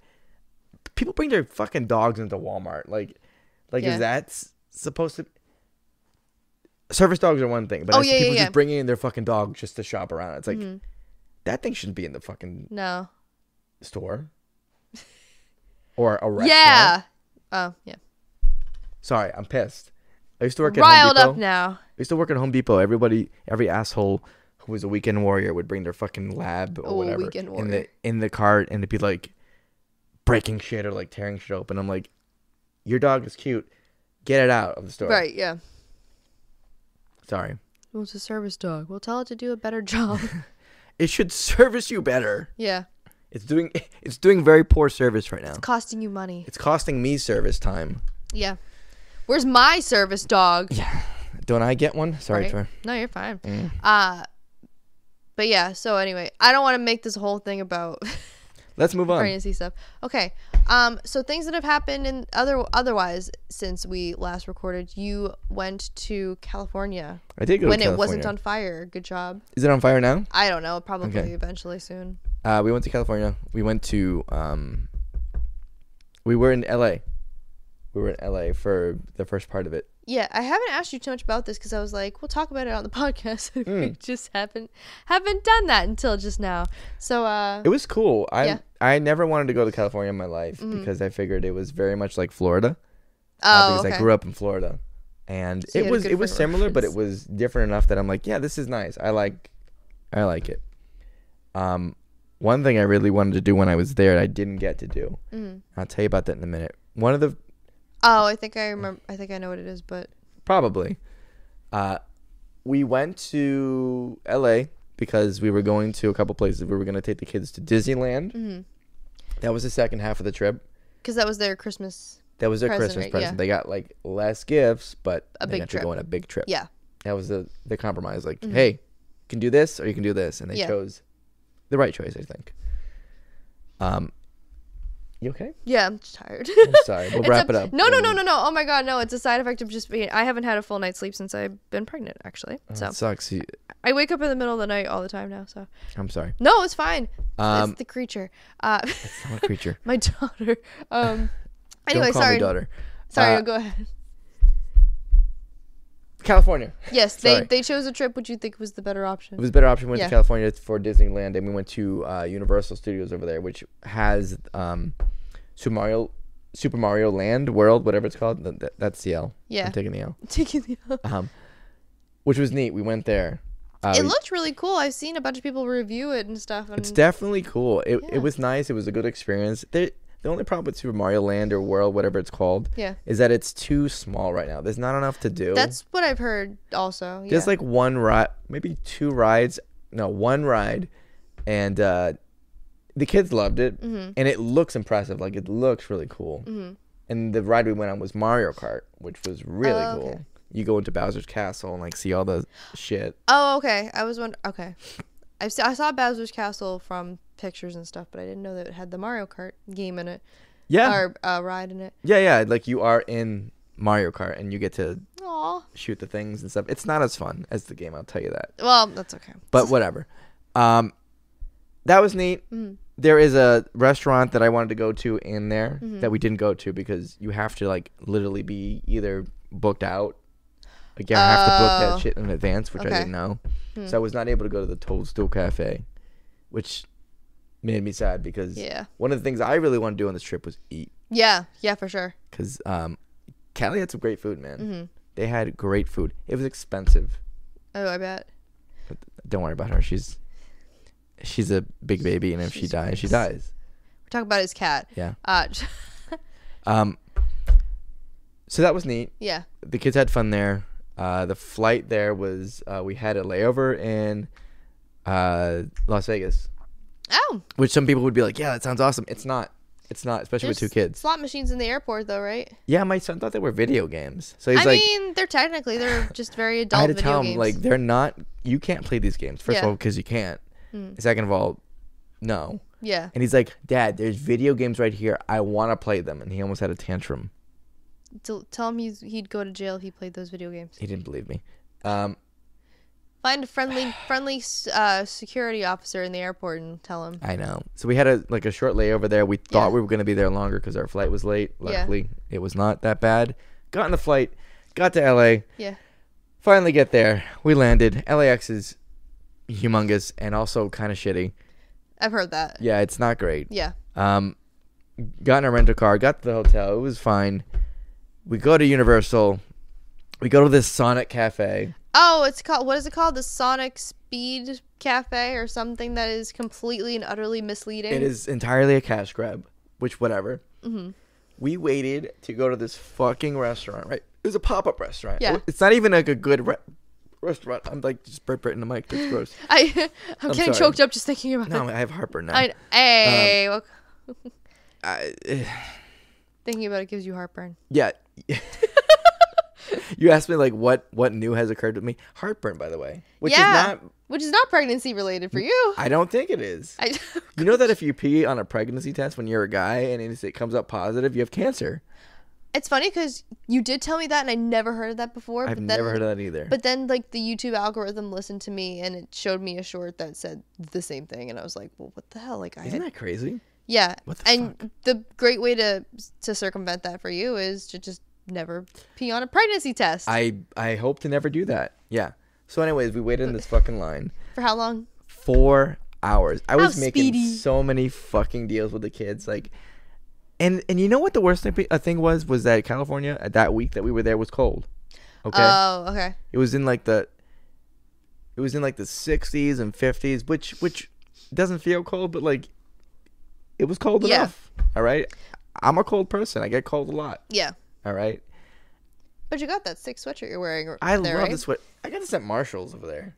people bring their fucking dogs into Walmart. Like, like Yeah. is that supposed to? Service dogs are one thing, but Oh, yeah, people yeah. just bringing in their fucking dog just to shop around. It's like Mhm. that thing shouldn't be in the fucking No. store or a restaurant. Yeah. Oh yeah. Sorry, I'm pissed. I used to work at Riled Home Depot. up now. I used to work at Home Depot. Everybody, every asshole who was a weekend warrior would bring their fucking lab or Oh, whatever in the in the cart, and it'd be like breaking shit or like tearing shit open. I'm like, your dog is cute. Get it out of the store. Right. Yeah. Sorry. Well, it's a service dog. We'll tell it to do a better job. It should service you better. yeah. It's doing it's doing very poor service right now. It's costing you money. It's costing me service time. Yeah. Where's my service dog? Yeah. Don't I get one? Sorry, Right. Tory. No, you're fine. Mm. Uh. But yeah. So anyway, I don't want to make this whole thing about Let's move on. pregnancy stuff. Okay. Um. So things that have happened in other otherwise since we last recorded. You went to California I did go when it wasn't on fire. Good job. Is it on fire now? I don't know. Probably Okay. eventually soon. Uh, we went to California. We went to um. We were in L.A. We were in L.A. for the first part of it. Yeah, I haven't asked you too much about this because I was like, we'll talk about it on the podcast. we Mm. just haven't haven't done that until just now. So uh, It was cool. I Yeah. I never wanted to go to California in my life Mhm. because I figured it was very much like Florida. uh, oh, because okay. I grew up in Florida, and So it was it was similar, but it was different enough that I'm like, yeah, this is nice. I like, I like it. Um, one thing I really wanted to do when I was there, I didn't get to do. Mhm. I'll tell you about that in a minute. One of the Oh, I think I remember. I think I know what it is, but probably, uh, we went to L.A. because we were going to a couple places. We were going to take the kids to Disneyland. because That was the second half of the trip. Because that was their Christmas. That was their Present, Christmas right? present. Yeah. They got like less gifts, but A they big got trip. to go on a big trip. Yeah. That was the the compromise. Like, Mhm. hey, you can do this or you can do this, and they Yeah. chose the right choice, I think. Um, you okay? Yeah, I'm just tired. I'm sorry. We'll wrap a- it up. No, no, no, no, no. Oh my god, no! It's a side effect of just being. I haven't had a full night's sleep since I've been pregnant. Actually, Oh, so it sucks. You- I wake up in the middle of the night all the time now. So I'm sorry. no, it's fine. Um, it's the creature. Uh, it's not a creature. my daughter. Um. Anyway, Don't call sorry. me daughter. Sorry. Uh, go ahead. California. Yes, they Sorry. they chose a trip which you think was the better option. It was a better option. We went Yeah. to California for Disneyland, and we went to uh, Universal Studios over there, which has um, Super Mario, Super Mario Land World, whatever it's called. Th- th- that's the L. Yeah. I'm taking the L. Taking the- L. Um, which was neat. We went there. Uh, it we- looked really cool. I've seen a bunch of people review it and stuff. And it's definitely cool. It Yeah. it was nice. It was a good experience. There, the only problem with Super Mario Land or World, whatever it's called, yeah, is that it's too small right now. There's not enough to do. that's what I've heard. Also, yeah. There's like one ride, maybe two rides. No, one ride, and uh, the kids loved it, Mm-hmm. and it looks impressive. Like it looks really cool. And the ride we went on was Mario Kart, which was really Oh, cool. okay. You go into Bowser's castle and like see all the shit. Oh, okay. I was wondering. Okay, I saw Bowser's Castle from pictures and stuff, but I didn't know that it had the Mario Kart game in it Yeah, or uh, ride in it. yeah, yeah. Like you are in Mario Kart, and you get to Aw. shoot the things and stuff. It's not as fun as the game. I'll tell you that. Well, that's okay. but whatever. Um, that was neat. Mhm. There is a restaurant that I wanted to go to in there Mm-hmm. that we didn't go to because you have to like literally be either booked out. Again, I have to book Oh. that shit in advance, which I didn't know. Hmm. So I was not able to go to the Toadstool Cafe, which made me sad because Yeah. one of the things I really want to do on this trip was eat. Yeah. Yeah, for sure. Because um, Cali had some great food, man. Mm-hmm. They had great food. It was expensive. Oh, I bet. But don't worry about her. She's she's a big baby, and if she She's dies, she dies. We're talking about his cat. Yeah. Uh, Um. So that was neat. yeah. The kids had fun there. Uh, the flight there was uh, we had a layover in uh, Las Vegas, Oh, which some people would be like, "Yeah, that sounds awesome." It's not. It's not, especially with two kids. Slot machines in the airport, though, right? Yeah, my son thought they were video games, so he's I like, mean, they're technically they're just very adult. I had to video tell games. him like they're not. You can't play these games. First Yeah. of all, because you can't. Hmm. Second of all, no. yeah. And he's like, Dad, there's video games right here. I want to play them. And he almost had a tantrum. Tell tell him he's, he'd go to jail if he played those video games. He didn't believe me. Um, Find a friendly friendly uh, security officer in the airport and tell him. I know. So we had a like a short layover there. We thought Yeah. we were going to be there longer because our flight was late. Yeah. Luckily, it was not that bad. Got on the flight, got to LA. Yeah. Finally get there. We landed. LAX is humongous and also kind of shitty. I've heard that. Yeah, it's not great. Yeah. Um, got in a rental car, got to the hotel. It was fine. We go to Universal. We go to this Sonic Cafe. Oh, it's called what is it called? The Sonic Speed Cafe or something that is completely and utterly misleading. It is entirely a cash grab, which whatever. Mm-hmm. We waited to go to this fucking restaurant, right? It was a pop up restaurant. Yeah. It's not even like a good re- restaurant. I'm like just burp in the mic. That's gross. I I'm, I'm getting sorry. choked up just thinking about No, it. I have heartburn now. I hey, well, I- eh, thinking about it gives you heartburn. yeah. you asked me like what what new has occurred to me. Heartburn, by the way, which yeah, is not. which is not pregnancy related for you. I don't think it is. I, You know that if you pee on a pregnancy test when you're a guy and it comes up positive, you have cancer. it's funny because you did tell me that, and I never heard of that before. I've but never heard of that either. But then, like the YouTube algorithm listened to me, and it showed me a short that said the same thing, and I was like, "Well, what the hell?" Like I Isn't had, that crazy? yeah. What the and fuck? the great way to to circumvent that for you is to just never pee on a pregnancy test. I I hope to never do that. Yeah. So, anyways, we waited in this fucking line for how long? four hours. I was How making speedy. so many fucking deals with the kids, like, and and you know what the worst thing a uh, thing was was that California at that week that we were there was cold. Okay. Oh, okay. it was in like the. It was in like the 60s and 50s, which which doesn't feel cold, but like, it was cold Yeah. enough. All right. I'm a cold person. I get cold a lot. Yeah. All right. But you got that sick sweatshirt you're wearing. I there, love right? this. What I got this at Marshalls over there.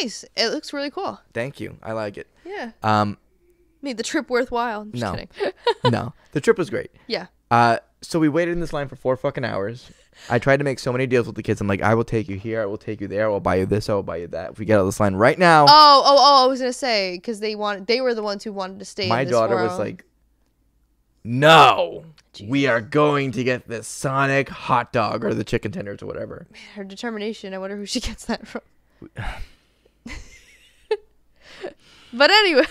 Nice. It looks really cool. Thank you. I like it. Yeah. Um, Made the trip worthwhile. I'm just No. kidding. no, the trip was great. yeah. Uh, so we waited in this line for four fucking hours. I tried to make so many deals with the kids. I'm like, I will take you here. I will take you there. I will buy you this. I will buy you that. If we get out of this line right now, Oh, oh, oh! I was gonna say because they wanted, they were the ones who wanted to stay. my in this daughter world. was like, No, we are going to get the Sonic hot dog or the chicken tenders or whatever. her determination. I wonder who she gets that from. but anyway,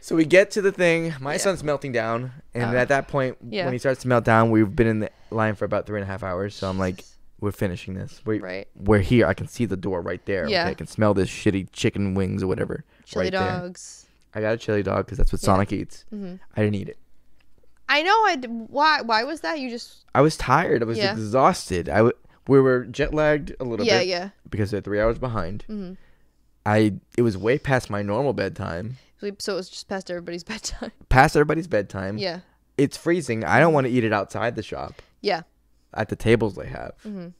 So we get to the thing. My Yeah. son's melting down, and Oh. at that point, Yeah. when he starts to melt down, we've been in the line for about three and a half hours. So I'm like, we're finishing this. We Right. we're here. I can see the door right there. Yeah. Okay, I can smell this shitty chicken wings or whatever. Chili right there. dogs. I got a chili dog because that's what Yeah. Sonic eats. hmm I didn't eat it. I know. I why? Why was that? You just I was tired. I was Yeah. exhausted. I w- we were jet lagged a little yeah bit yeah. yeah. because they're three hours behind. hmm I it was way past my normal bedtime, So it was just past everybody's bedtime. past everybody's bedtime. yeah. It's freezing. I don't want to eat it outside the shop Yeah. at the tables they have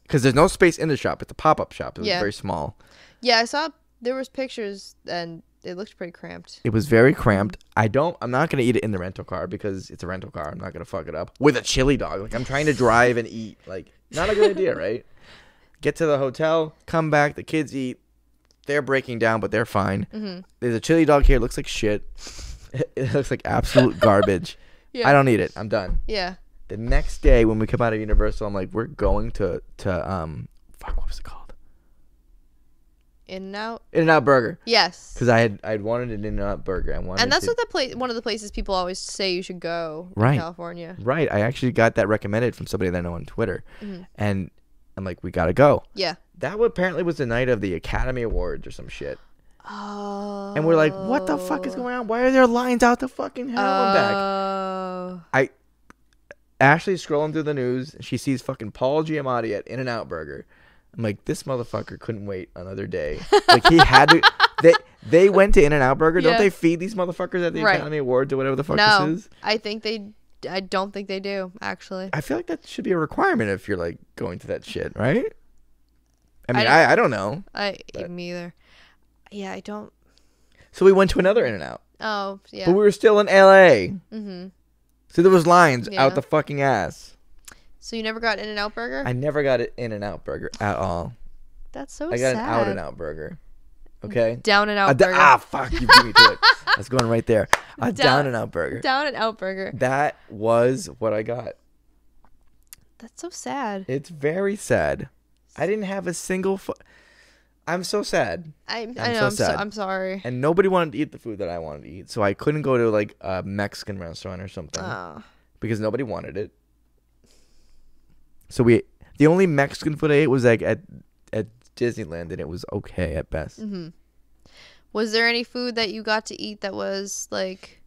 because there's no space in the shop. It's a pop up shop. It was Yeah. very small. Yeah. I saw there was pictures and it looked pretty cramped. It was very cramped. I don't. I'm not gonna eat it in the rental car because it's a rental car. I'm not gonna fuck it up with a chili dog. Like I'm trying to drive and eat. Like not a good idea, right? Get to the hotel, come back. The kids eat. They're breaking down, but they're fine. hmm There's a chili dog here. It looks like shit. It looks like absolute garbage. Yeah. I don't eat it. I'm done. Yeah. The next day when we come out of Universal, I'm like, we're going to to um, fuck, what was it called? In and out. In and Out Burger. Yes. Because I had I'd wanted an In and Out Burger. I wanted. And that's to, what the place. One of the places people always say you should go. in Right. California. Right. I actually got that recommended from somebody that I know on Twitter. Mhm. And I'm like, we gotta go. Yeah. That apparently was the night of the Academy Awards or some shit. Oh. And we're like, what the fuck is going on? Why are there lines out the fucking hell and back? Oh. I Ashley's scrolling through the news and she sees fucking Paul Giamatti at In and Out Burger. I'm like, this motherfucker couldn't wait another day. like he had to they they went to In and Out Burger. Yeah. Don't they feed these motherfuckers at the Right. Academy Awards or whatever the fuck no, this is? I think they. I don't think they do actually. I feel like that should be a requirement if you're like going to that shit, right? I mean, I- I, I, don't know. I But- me either. Yeah, I don't. So we went to another In and Out, Oh yeah. but we were still in L.A. mm-hmm. So there was lines Yeah. out the fucking ass. So you never got In and Out Burger? I never got an In and Out burger at all. That's so I got sad. an Out and Out burger. Okay. Down and Out da- Burger. ah, fuck! You beat me to it. That's going right there. A Down- down and out burger. Down and Out Burger. That was what I got. That's so sad. It's very sad. I didn't have a single. Fu- I'm so sad, I I I'm know. so I'm, so, sad. I'm sorry. and nobody wanted to eat the food that I wanted to eat, so I couldn't go to like a Mexican restaurant or something Oh. because nobody wanted it. So we, the only Mexican food I ate was like at at Disneyland, and it was okay at best. hmm Was there any food that you got to eat that was like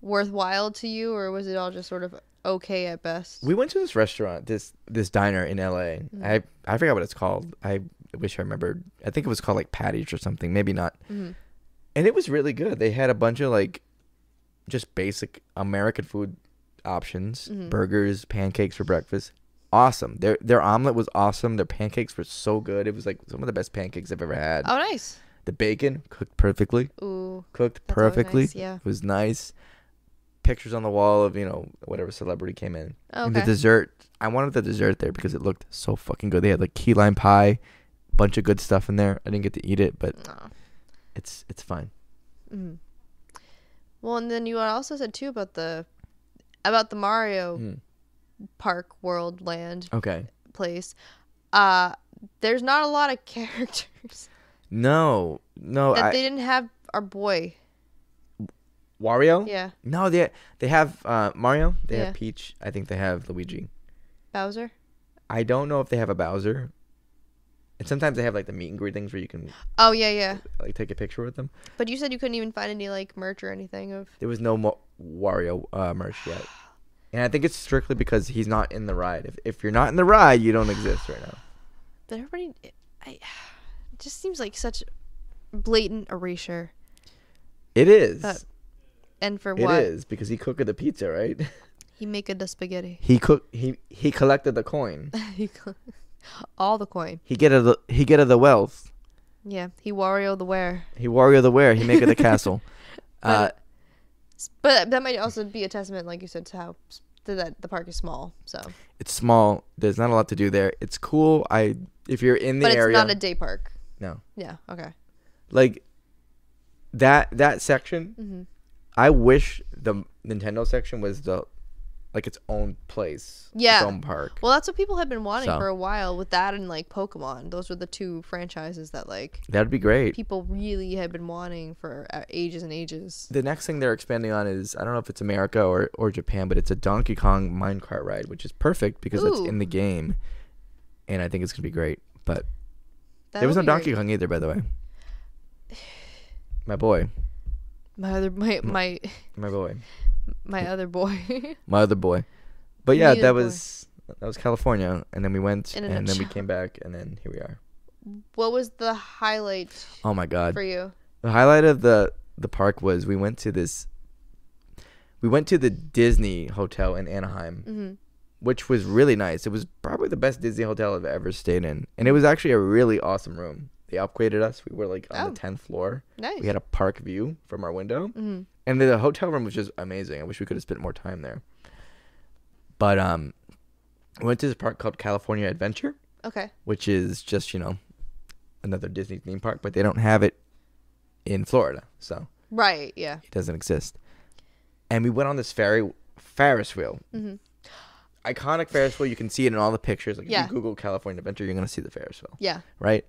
worthwhile to you, or was it all just sort of okay at best? We went to this restaurant, this this diner in LA. Mm-hmm. I I forgot what it's called. I wish I remembered. I think it was called like Patty's or something. Maybe not. Mhm. And it was really good. They had a bunch of like just basic American food options, Mhm. burgers, pancakes for breakfast. Awesome. Their their omelet was awesome. Their pancakes were so good. It was like some of the best pancakes I've ever had. Oh, nice. The bacon cooked perfectly. Ooh. Cooked perfectly. nice, yeah. It was nice. Pictures on the wall of, you know, whatever celebrity came in. And the dessert, I wanted the dessert there because it looked so fucking good. They had like key lime pie, bunch of good stuff in there. I didn't get to eat it, but Oh. it's it's fine. Mhm. Well, and then you also said too about the about the Mario Mm. Park World Land Okay. place. Uh there's not a lot of characters No, no, that I, they didn't have our boy. Wario. Yeah, No, they they have uh, Mario. They Yeah. have Peach. I think they have Luigi. Bowser. I don't know if they have a Bowser. And sometimes they have like the meet and greet things where you can Oh yeah, yeah. like take a picture with them. But you said you couldn't even find any like merch or anything of. There was no Mo- Wario uh, merch yet, and I think it's strictly because he's not in the ride. If if you're not in the ride, you don't exist right now. But everybody, I, it just seems like such blatant erasure. It is. But And for It what? is because he cooked the pizza, right? He make the spaghetti. He cooked. He he collected the coin. He cl- All the coin. He get the he get the wealth. Yeah, he Wario the where. He warrior the where. He make the castle. Uh, But, that might also be a testament, like you said, to how to that the park is small. So, it's small. There's not a lot to do there. It's cool. I if you're in the but it's area, not a day park. no. Yeah. Okay. Like that that section. hmm I wish the Nintendo section was the like its own place. Yeah. Its own park. Well, that's what people have been wanting So. for a while with that and like Pokemon. Those were the two franchises that like That'd be great. people really had been wanting for uh, ages and ages. The next thing they're expanding on is I don't know if it's America or, or Japan, but it's a Donkey Kong minecart ride, which is perfect because it's in the game. and I think it's gonna be great. But That there was no Donkey great. Kong either, by the way. My boy, My other my my my boy, my other boy. my other boy. But yeah, that boy. was that was California, and then we went, In and then we came back, and then here we are. what was the highlight Oh my god! for you? The highlight of the the park was we went to this. We went to the Disney hotel in Anaheim, hmm which was really nice. It was probably the best Disney hotel I've ever stayed in, and it was actually a really awesome room. They upgraded us. We were like on Oh. the tenth floor. Nice. We had a park view from our window, hmm and the hotel room was just amazing. I wish we could have spent more time there. But um, we went to this park called California Adventure, Okay. which is just you know another Disney theme park, but they don't have it in Florida, so Right. Yeah. it doesn't exist. And we went on this ferry Ferris wheel, hmm iconic Ferris wheel. You can see it in all the pictures. Like Yeah. if you Google California Adventure, you're gonna see the Ferris wheel, Yeah. right?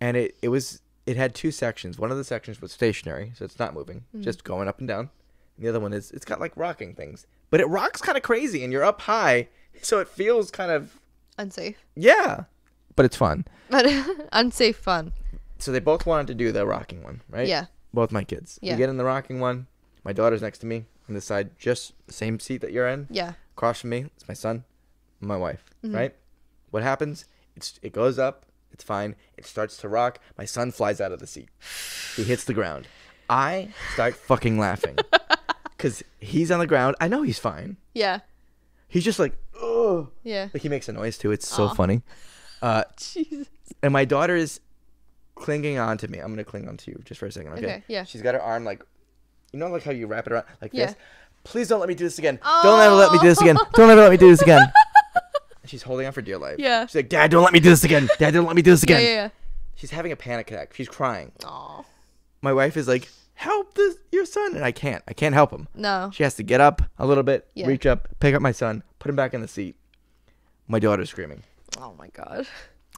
And it it was it had two sections. One of the sections was stationary, so it's not moving, Mhm. just going up and down. And the other one is it's got like rocking things, but it rocks kind of crazy, and you're up high, so it feels kind of Unsafe, yeah, but it's fun. but unsafe fun. So they both wanted to do the rocking one, right? Yeah. Both my kids. Yeah. We get in the rocking one. My daughter's next to me on the side, just same seat that you're in. Yeah. Across from me, it's my son, my wife. Mhm. Right? What happens? It's it goes up. It's fine. It starts to rock. My son flies out of the seat. He hits the ground. I start fucking laughing because he's on the ground. I know he's fine. Yeah. He's just like, oh, Yeah. like he makes a noise too. It's so Aw. funny. Uh, Jesus. and my daughter is clinging on to me. I'm gonna cling on to you just for a second, okay? Okay, yeah. She's got her arm like, you know, like how you wrap it around like Yeah. this. Please don't let me do this again. Don't ever let me do this again. Don't ever let me do this again. She's holding on for dear life. Yeah. She's like, Dad, don't let me do this again. Dad, don't let me do this Yeah. again. Yeah. She's having a panic attack. She's crying. Yeah. Aw. My wife is like, help this your son, and I can't. I can't help him. No. She has to get up a little bit, Yeah. reach up, pick up my son, put him back in the seat. My daughter's screaming. Oh my god.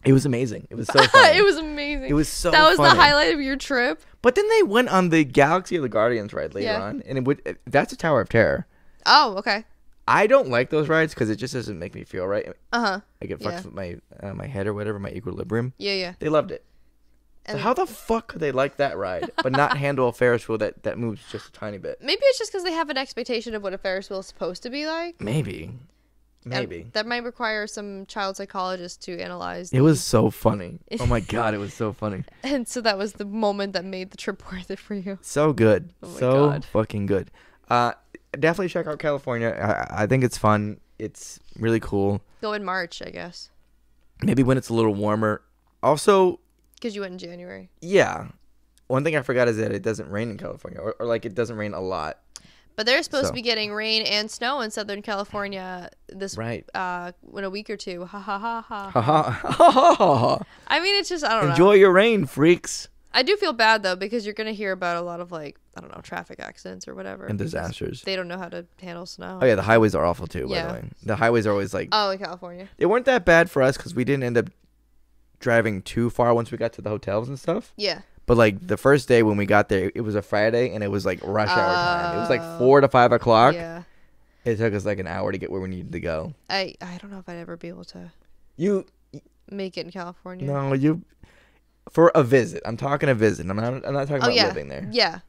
It was amazing. It was so funny. it was amazing. It was so That was funny. the highlight of your trip. But then they went on the Galaxy of the Guardians ride later Yeah. on, and it would that's a Tower of Terror. Oh, okay. I don't like those rides because it just doesn't make me feel right. Uh huh. I get fucked Yeah. with my uh, my head or whatever, my equilibrium. Yeah, yeah. They loved it. So how the fuck could they like that ride but not handle a Ferris wheel that that moves just a tiny bit? maybe it's just because they have an expectation of what a Ferris wheel is supposed to be like. Maybe, And maybe. that might require some child psychologist to analyze. It was so funny. Oh my god, it was so funny. And so that was the moment that made the trip worth it for you. So good. Oh so God. fucking good. Uh, definitely check out California. I, I think it's fun. It's really cool. Go in March, I guess, Maybe when it's a little warmer. Also, because you went in January. yeah. One thing I forgot is that it doesn't rain in California, or, or like it doesn't rain a lot. But they're supposed So. to be getting rain and snow in Southern California this Right. uh in a week or two. Ha ha ha ha. Ha ha ha ha ha. I mean, it's just I don't know. Enjoy your rain, freaks. I do feel bad though because you're gonna hear about a lot of like I don't know traffic accidents or whatever. And disasters. They don't know how to handle snow. Oh yeah, the highways are awful too. By Yeah. the way, the highways are always like Oh, in California. they weren't that bad for us because we didn't end up driving too far once we got to the hotels and stuff. Yeah. But like the first day when we got there, it was a Friday and it was like rush hour time. It was like Oh. four to five o'clock. Yeah. It took us like an hour to get where we needed to go. I I don't know if I'd ever be able to You make it in California. no, you for a visit. I'm talking a visit. I'm not. I'm not talking Oh about yeah. living there. Yeah.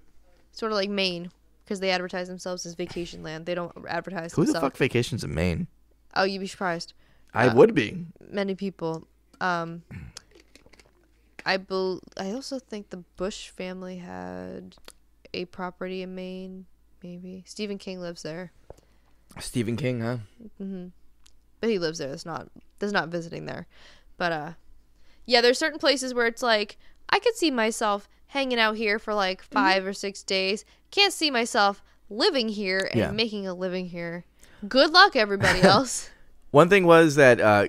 Sort of like Maine because they advertise themselves as vacation land. They don't advertise Who the themselves. fuck vacations in Maine? Oh, you'd be surprised. I Uh, would be. Many people. Um. I bel. I also think the Bush family had a property in Maine. Maybe Stephen King lives there. Stephen King, huh? hmm But he lives there. That's not that's not visiting there. But uh yeah, there's certain places where it's like I could see myself hanging out here for like 5 or 6 days. Can't see myself living here and Yeah. making a living here. Good luck everybody else. One thing was that uh,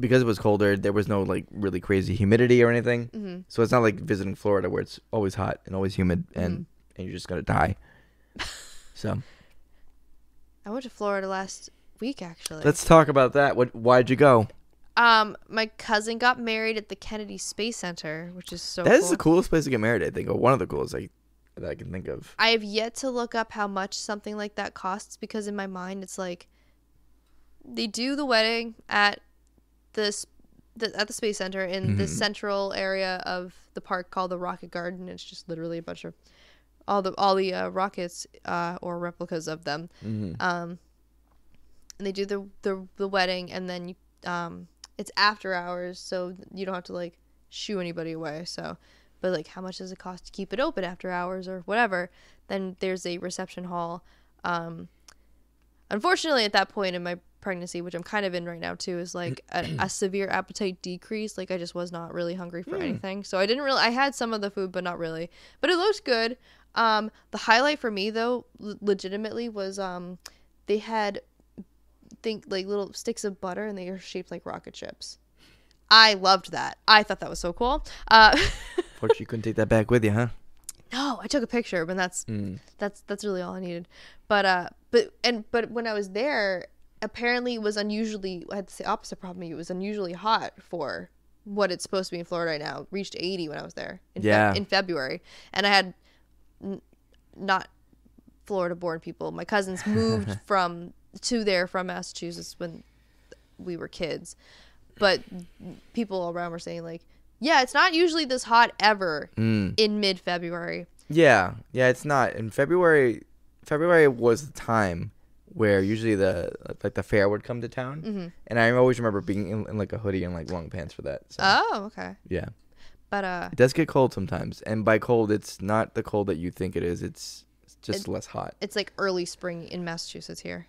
because it was colder, there was no like really crazy humidity or anything. hmm So it's not like visiting Florida where it's always hot and always humid and Mm-hmm. and you're just gonna die. so I went to Florida last week actually. let's talk about that. What? Why'd you go? Um my cousin got married at the Kennedy Space Center, which is so That is cool. the coolest place to get married. I think, or one of the coolest like that I can think of. I have yet to look up how much something like that costs because in my mind it's like they do the wedding at this the, at the space center in the central area of the park called the Rocket Garden. It's just literally a bunch of all the all the uh, rockets uh, or replicas of them. Um, and they do the the the wedding, and then you, um, it's after hours, so you don't have to like shoo anybody away. So, but like, how much does it cost to keep it open after hours or whatever? Then there's a reception hall. Um, unfortunately, at that point in my pregnancy, which I'm kind of in right now too, is like a, a severe appetite decrease. Like I just was not really hungry for anything, so I didn't really. I had some of the food, but not really. But it looked good. Um, the highlight for me though, l- legitimately, was um, they had think like little sticks of butter, and they are shaped like rocket ships. I loved that. I thought that was so cool. Uh, Fortunately, you couldn't take that back with you, huh? no, I took a picture, but that's that's that's really all I needed. But uh, but and but when I was there, apparently it was unusually. I had the opposite problem. It was unusually hot for what it's supposed to be in Florida right now. It reached eighty when I was there. In Yeah. in February, and I had n- not Florida born people. My cousins moved from to there from Massachusetts when we were kids, but people all around were saying like, yeah, it's not usually this hot ever Mm. in mid February. Yeah, yeah, it's not. In February, February was the time where usually the like the fair would come to town, Mm-hmm. and I always remember being in, in like a hoodie and like long pants for that. So, Oh, okay. yeah, But uh, it does get cold sometimes, and by cold, it's not the cold that you think it is. It's, just It- less hot. it's like early spring in Massachusetts here.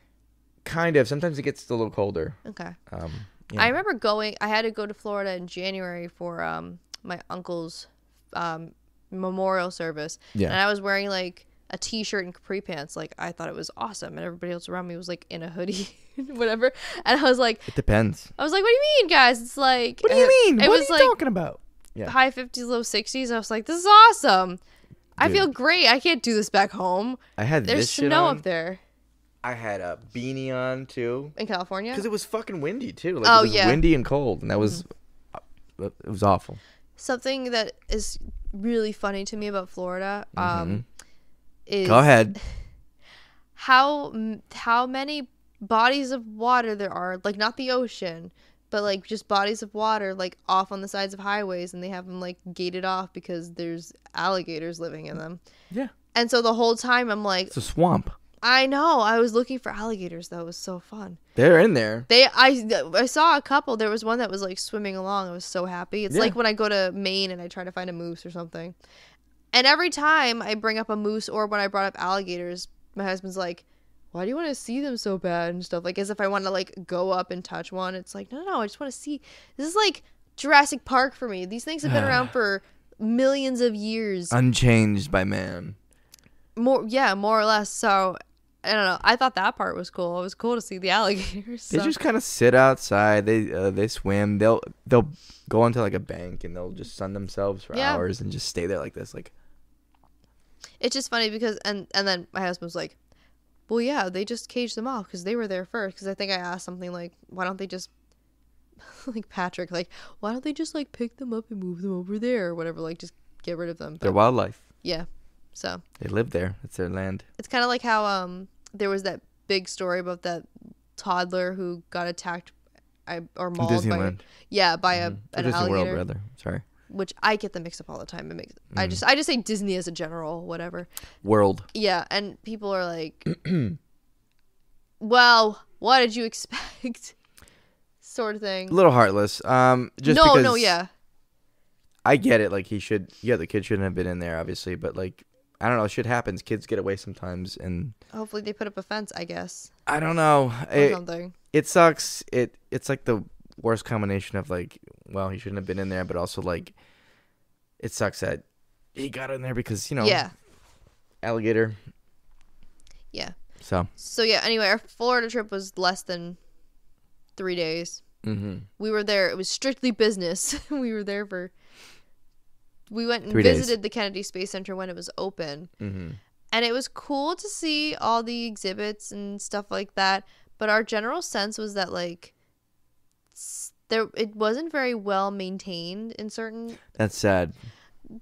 Kind of. Sometimes it gets a little colder. Okay. Um, I remember going. I had to go to Florida in January for um my uncle's um memorial service. Yeah. And I was wearing like a t-shirt and capri pants. Like I thought it was awesome, and everybody else around me was like in a hoodie, whatever. And I was like, It depends. I was like, what do you mean, guys? It's like What do you mean? It what was are you like talking about? Yeah. high fifties, low sixties. I was like, this is awesome. I feel great. I can't do this back home. I had There's snow on. up there I had a beanie on too, in California. because it was fucking windy too. Like Oh, it was yeah. windy and cold, and that was Mm-hmm. it was awful. something that is really funny to me about Florida um, is Mm-hmm. Go ahead. how how many bodies of water there are like not the ocean but like just bodies of water like off on the sides of highways and they have them like gated off because there's alligators living in them Yeah. and so the whole time i'm like It's a swamp. I know. I was looking for alligators though. It was so fun. They're in there. they i i saw a couple. There was one that was like swimming along. I was so happy. It's Yeah. like when i go to maine and i try to find a moose or something. And every time i bring up a moose or when i brought up alligators my husband's like why do you want to see them so bad and stuff? Like as if i want to like go up and touch one. It's like no no no. I just want to see. This is like jurassic park for me. These things have been around for millions of years. Unchanged by man. more yeah more or less. So i don't know i thought that part was cool it was cool to see the alligators They just kind of sit outside. They uh, they swim. They'll they'll go onto like a bank and they'll just sun themselves for Yeah. hours and just stay there like this. Like it's just funny because and and then my husband was like well yeah they just caged them off because they were there first because i think i asked something like why don't they just like patrick like why don't they just like pick them up and move them over there or whatever like just get rid of them they're wildlife. yeah so They live there. It's their land. it's kind of like how um there was that big story about that toddler who got attacked I, or mauled by yeah by a Or an Disney alligator World, rather. Sorry. which i get them mixed up all the time it makes Mm. i just i just say disney as a general whatever World. Yeah, and people are like, "Well, what did you expect?" sort of thing. A little heartless. Um, just no, no, yeah, I get it. Like he should. Yeah, the kid shouldn't have been in there, obviously. But like, I don't know. Shit happens. Kids get away sometimes, and hopefully they put up a fence. I guess I don't know. or It, something. it sucks. It it's like the worst combination of like, well, he shouldn't have been in there, but also like, it sucks that he got in there because you know, Yeah, alligator. yeah. So, So yeah. Anyway, our Florida trip was less than three days. mm-hmm. We were there. It was strictly business. we were there for. We went and Three days. visited the Kennedy Space Center when it was open. Mm-hmm. and it was cool to see all the exhibits and stuff like that but our general sense was that like there it wasn't very well maintained in certain that's sad.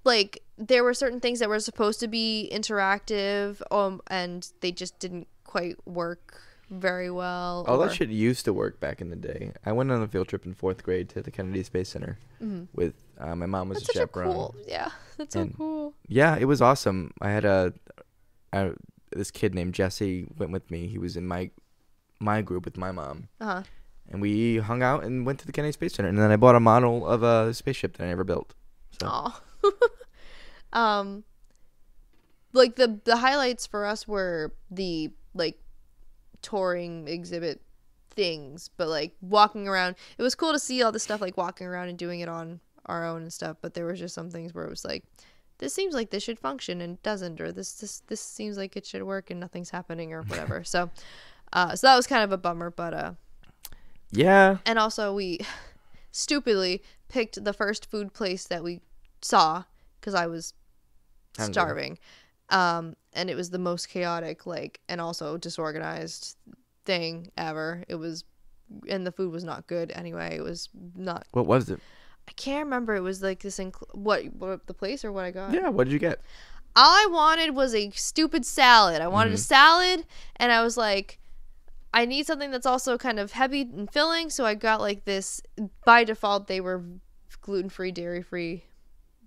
like there were certain things that were supposed to be interactive um and they just didn't quite work very well. Oh, or- that shit used to work back in the day. I went on a field trip in fourth grade to the Kennedy Space Center Mhm. with uh, my mom was That's a chaperone. cool. Yeah, that's so cool. Yeah, it was awesome. I had a, a this kid named Jesse went with me. He was in my my group with my mom, Uh huh. and we hung out and went to the Kennedy Space Center. And then I bought a model of a spaceship that I never built. So Aw. um, like the the highlights for us were the like touring exhibit things, but like walking around. It was cool to see all the stuff like walking around and doing it on our own and stuff. But there was just some things where it was like, this seems like this should function and doesn't, or this this this seems like it should work and nothing's happening or whatever. so, uh, so that was kind of a bummer, but uh. yeah, And also, we stupidly picked the first food place that we saw because I was Hungry. starving. Um, and it was the most chaotic, like, and also disorganized thing ever. It was, and the food was not good anyway. It was not. what was it? I can't remember. It was like this. Inc- what what the place or what I got? Yeah, what did you get? all I wanted was a stupid salad. I wanted a mm-hmm. salad, and I was like, I need something that's also kind of heavy and filling. So I got like this. By default, they were gluten free, dairy free,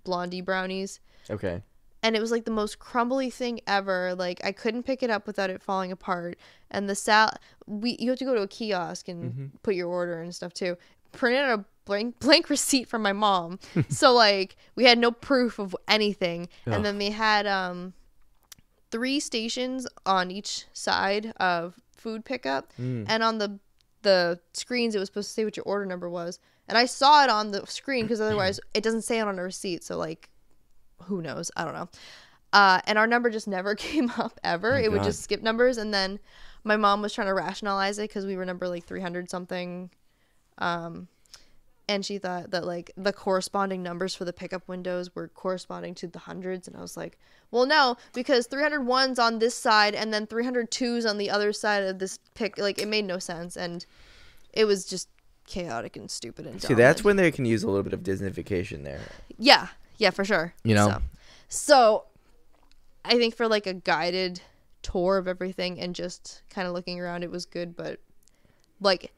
blondie brownies, Okay. and it was like the most crumbly thing ever. Like I couldn't pick it up without it falling apart. And the sal, we you have to go to a kiosk and mm-hmm. put your order and stuff too. Printed out a blank blank receipt from my mom, so like we had no proof of anything. And then they had um three stations on each side of food pickup, Mm. and on the the screens it was supposed to say what your order number was. And I saw it on the screen because otherwise it doesn't say it on a receipt. So like who knows? I don't know. Uh, and our number just never came up ever. My it would just skip numbers, and then my mom was trying to rationalize it because we were number like three hundred something, um, and she thought that like the corresponding numbers for the pickup windows were corresponding to the hundreds, and I was like, well, no, because 301's on this side, and then 302's on the other side of this pick. Like it made no sense, and it was just chaotic and stupid and See, that's when they can use a little bit of Disneyfication there. yeah, yeah, for sure. You know? So, so I think for like a guided tour of everything and just kind of looking around, it was good. But like,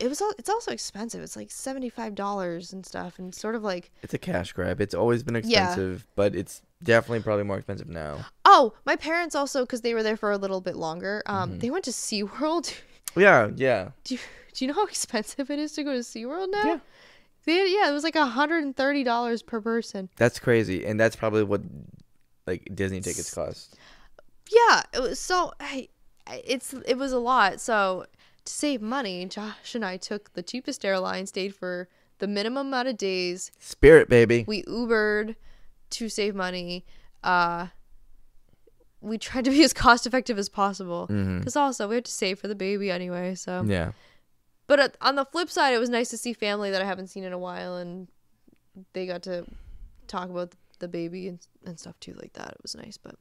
it was. It's also expensive. It's like seventy five dollars and stuff, and sort of like, It's a cash grab. It's always been Yeah. expensive, but it's definitely probably more expensive now. oh, my parents also because they were there for a little bit longer. Um, Mm-hmm. they went to SeaWorld. Yeah, yeah. do you do you know how expensive it is to go to SeaWorld now? Yeah. They, yeah, it was like hundred and thirty dollars per person. That's crazy, and that's probably what like Disney tickets cost. yeah it was so I- it's it was a lot so to save money josh and i took the cheapest airline stayed for the minimum amount of days. Spirit, baby. we ubered to save money. Uh we tried to be as cost effective as possible because also we had to save for the baby anyway so. Yeah. but on the flip side it was nice to see family that i haven't seen in a while and they got to talk about the baby and, and stuff too like that. It was nice but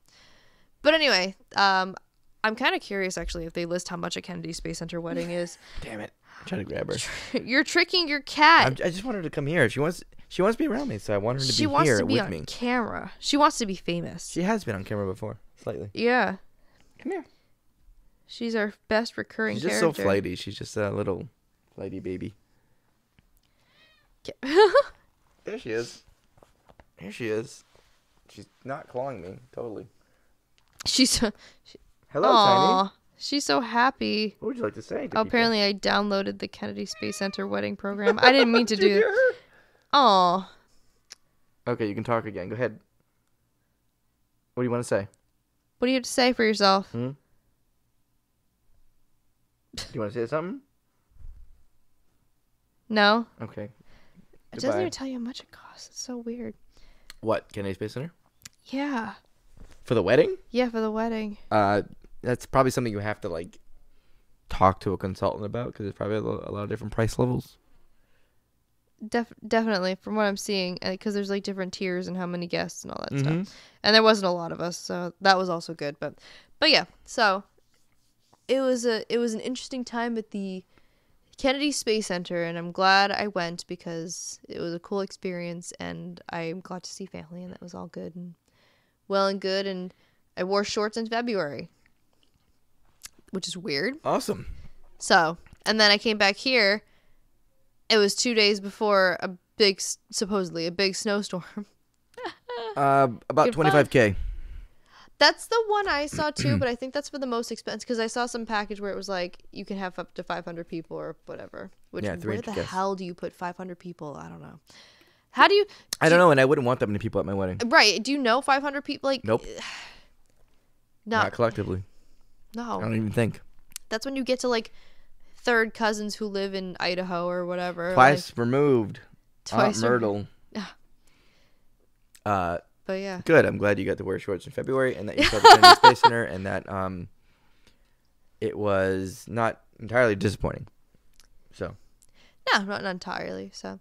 but anyway um i'm kind of curious actually if they list how much a kennedy space center wedding is Damn it. I'm trying to grab her. you're tricking your I'm, cat I just want her to come here. She wants she wants to be around me, so I want her to she be wants here to be with on me. camera she wants to be famous She has been on camera before, slightly. yeah Come here. she's our best recurring She's just character so flighty. She's just a little flighty baby. There she is. Here she is. She's not clawing me. Totally. she's so, Hello, Aw, Tiny. she's so happy What would you like to say? Oh, apparently I downloaded the Kennedy Space Center wedding program. I didn't mean to Did you do hear that. her? Oh, Okay, you can talk again. Go ahead. What do you want to say? what do you have to say for yourself? Hmm? Do you want to say something? No, Okay. it Goodbye. doesn't even tell you how much it costs. It's so weird. What? Kennedy Space Center? Yeah, For the wedding? yeah, for the wedding. Uh, that's probably something you have to like talk to a consultant about because there's probably a lot of different price levels. Def- definitely, from what I'm seeing, because there's like different tiers and how many guests and all that Mhm. stuff. And there wasn't a lot of us, so that was also good. But, but yeah, so it was a it was an interesting time at the Kennedy Space Center, and I'm glad I went because it was a cool experience, and I'm glad to see family, and that was all good and well and good. And I wore shorts in February. Which is weird. Awesome. So, and then I came back here. It was two days before a big, supposedly a big snowstorm. Uh, about twenty five k. That's the one I saw too, but I think that's for the most expensive because I saw some package where it was like you can have up to 500 people or whatever. Which Yeah, where the hell do you put 500 people? I don't know. How do you? I don't know, and I wouldn't want that many people at my wedding. Right? Do you know 500 people? Like Nope. No, Not collectively. I don't even think. That's when you get to like third cousins who live in Idaho or whatever. Twice removed. Like, Aunt twice. or- Myrtle. Uh, But yeah. good. I'm glad you got to wear shorts in February, and that you saw the Space Center, and that um, it was not entirely disappointing. So No, not entirely. So,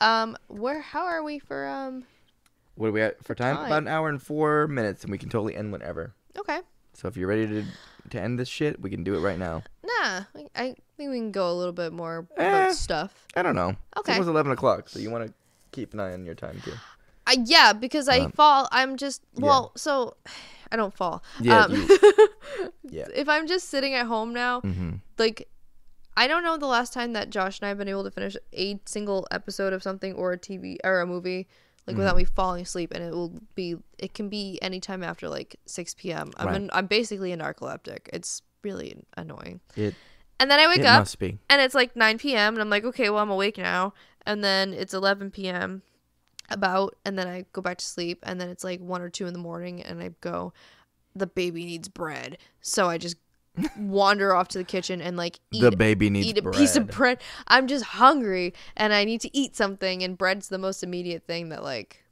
um, where? How are we for um? what are we at for time? time. About an hour and four minutes, and we can totally end whenever. Okay. So if you're ready to to end this shit, we can do it right now. Nah, I- think we can go a little bit more Eh. about stuff. I don't know. Okay. It was eleven o'clock, so you want to keep an eye on your time too. I, yeah, because I Um, fall. I'm just well. So I don't fall. Yeah, Um, Yeah. if I'm just sitting at home now, Mm-hmm. like I don't know the last time that Josh and I have been able to finish a single episode of something or a TV or a movie like without Mm-hmm. me falling asleep, and it will be. It can be anytime after like 6 p.m. I'm Right. an, I'm basically a narcoleptic. It's really annoying. It And then I wake up and it's like 9 p.m. and I'm like, okay, well I'm awake now. And then it's 11 p.m. about, and then I go back to sleep, and then it's like one or two in the morning, and I go, the baby needs bread, so I just wander off to the kitchen and like eat. the baby needs Eat a bread. piece of bread. I'm just hungry and I need to eat something, and bread's the most immediate thing that like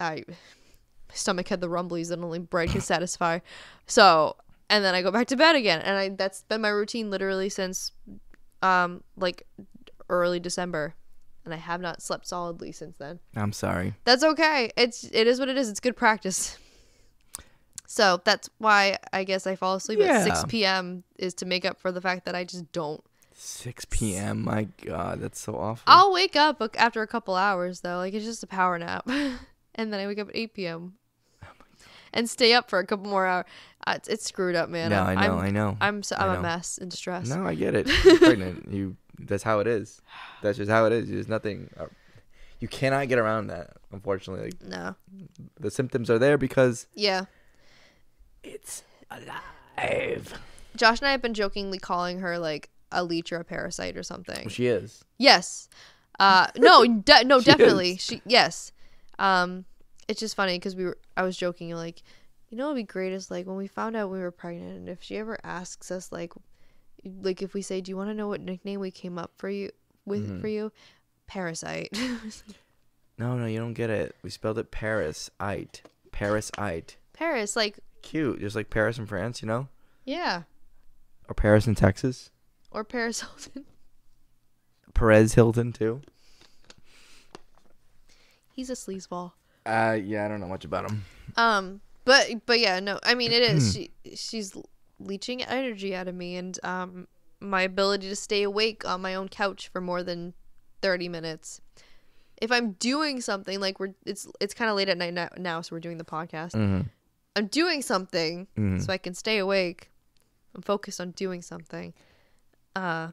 I my stomach had the rumblies that only bread can satisfy. So, and then I go back to bed again, and I that's been my routine literally since um like early December, and I have not slept solidly since then. I'm sorry. That's okay. It's it is what it is. It's good practice. So that's why I guess I fall asleep at 6 p.m. is to make up for the fact that I just don't. 6 p.m. My God, that's so awful. I'll wake up after a couple hours though. Like it's just a power nap, and then I wake up at 8 p.m. Oh and stay up for a couple more hours. Uh, it's, it's screwed up, man. no, I'm, I know, I'm, I know. I'm so, I'm a mess and stressed. No, I get it. You're pregnant. You. That's how it is. That's just how it is. There's nothing. Uh, you cannot get around that. Unfortunately, like, No. the symptoms are there because Yeah. It's alive. Josh and I have been jokingly calling her like a leech or a parasite or something. She is. Yes. Uh no, de- no, She definitely. is. She yes. Um it's just funny cuz we were I was joking like you know what would be great is like when we found out we were pregnant and if she ever asks us like like if we say do you want to know what nickname we came up for you with Mhm. for you? Parasite. No, no, you don't get it. We spelled it Paris-ite. Paris-ite. Paris like Cute, just like Paris in France, you know, yeah, or Paris in Texas. or Paris Hilton. Perez Hilton too. He's a sleazeball. Uh, yeah, I don't know much about him. Um, but but yeah, no, I mean it is she she's leeching energy out of me, and um, my ability to stay awake on my own couch for more than thirty minutes. If I'm doing something like we're it's it's kind of late at night now, now, so we're doing the podcast. Mm-hmm. I'm doing something Mhm. so I can stay awake. I'm focused on doing something. Uh,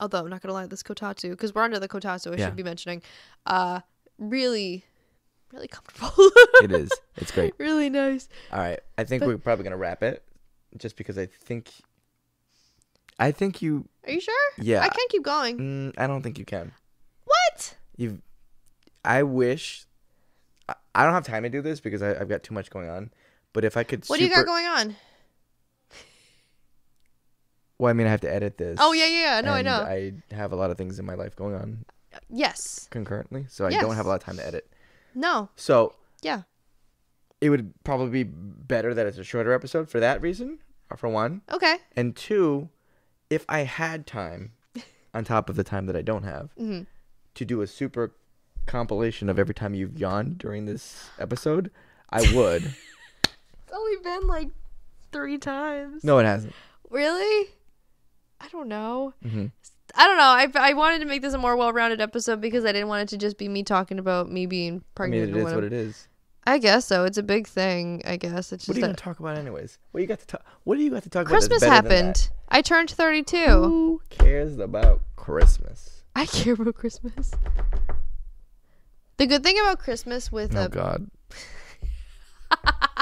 although I'm not gonna lie, this kotatsu because we're under the kotatsu. I Yeah. should be mentioning. Uh, really, really comfortable. It is. It's great. really nice. All right, I think But- we're probably gonna wrap it, just because I think. I think you. Are you sure? Yeah. I can keep going. Mm, I don't think you can. What? You've. I wish. I, I don't have time to do this because I, I've got too much going on. But if I could. What do you got going on? Well, I mean, I have to edit this. Oh yeah, yeah, yeah. No, I know. I have a lot of things in my life going on yes. concurrently, so I don't have a lot of time to edit. No. So Yeah. it would probably be better that it's a shorter episode for that reason, or for one, Okay. and two, if I had time, on top of the time that I don't have, Mhm. to do a super compilation of every time you've yawned during this episode, I would. It's only been like three times. no, it hasn't. Really? I don't know. hmm I don't know. I, I wanted to make this a more well-rounded episode because I didn't want it to just be me talking about me being I pregnant. mean, it is what it is. I guess so. It's a big thing. I guess it's What just are you gonna talk about anyways? What you got to talk? What do you got to talk Christmas about? Christmas happened. I turned 32. Who cares about Christmas? I care about Christmas. The good thing about Christmas with Oh a God.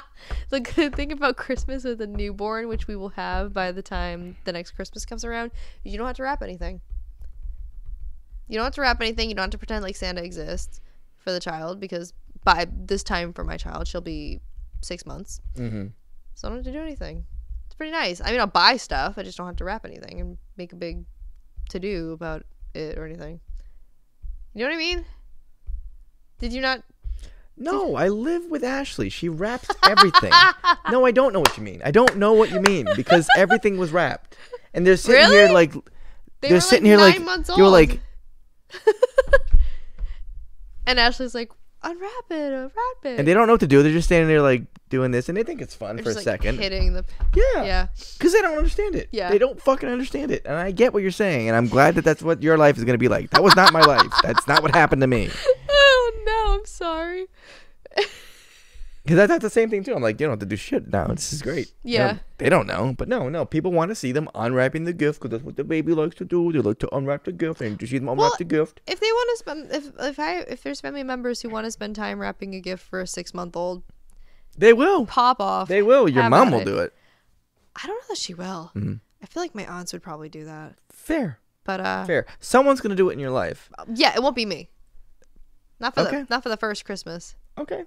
the good thing about Christmas with a newborn, which we will have by the time the next Christmas comes around, is you don't have to wrap anything. You don't have to wrap anything. You don't have to pretend like Santa exists for the child because by this time for my child, she'll be six months. Mm-hmm. So I don't have to do anything. It's pretty nice. I mean, I'll buy stuff. I just don't have to wrap anything and make a big to do about it or anything. You know what I mean? Did you not? No, I live with Ashley. She wraps everything. no, I don't know what you mean. I don't know what you mean because everything was wrapped, and they're sitting here like They they're were like sitting here like months you were old. like And Ashley's like, unwrap it, unwrap it. and they don't know what to do. They're just standing there like doing this, and they think it's fun They're for a like, second. hitting the. Yeah, Yeah. because they don't understand it. Yeah. they don't fucking understand it, and I get what you're saying, and I'm glad that that's what your life is gonna be like. That was not my life. That's not what happened to me. Oh no, I'm sorry. Because that's, the same thing too. I'm like, you don't have to do shit now. This is great. Yeah. they don't know, but no, no. People want to see them unwrapping the gift because that's what the baby likes to do. They like to unwrap the gift and to see them unwrap Well, the gift. If they want to spend, if if I if there's family members who want to spend time wrapping a gift for a six month old, They will. pop off. They will. Your mom will it. do it. I don't know that she will. Mhm. I feel like my aunts would probably do that, Fair. but uh, Fair. Someone's gonna do it in your life. yeah, it won't be me. Not for Okay. the not for the first Christmas. Okay.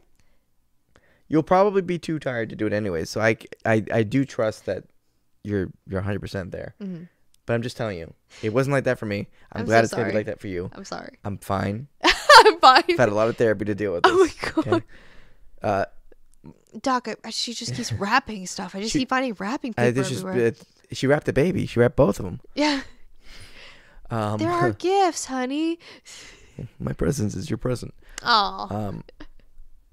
You'll probably be too tired to do it anyway. So I, I, I do trust that you're you're 100 percent there. Mhm. But I'm just telling you, it wasn't like that for me. I'm, I'm glad so it's gonna be like that for you. I'm sorry. I'm fine. I'm fine. I've had a lot of therapy to deal with this. Oh my god, okay? Uh, Doc, I, she just keeps wrapping stuff. I just She- keep finding wrapping paper I, this just, everywhere. it, she wrapped the baby. She wrapped both of them. yeah, Um, there are gifts, honey. my presence is your present. Oh, Um,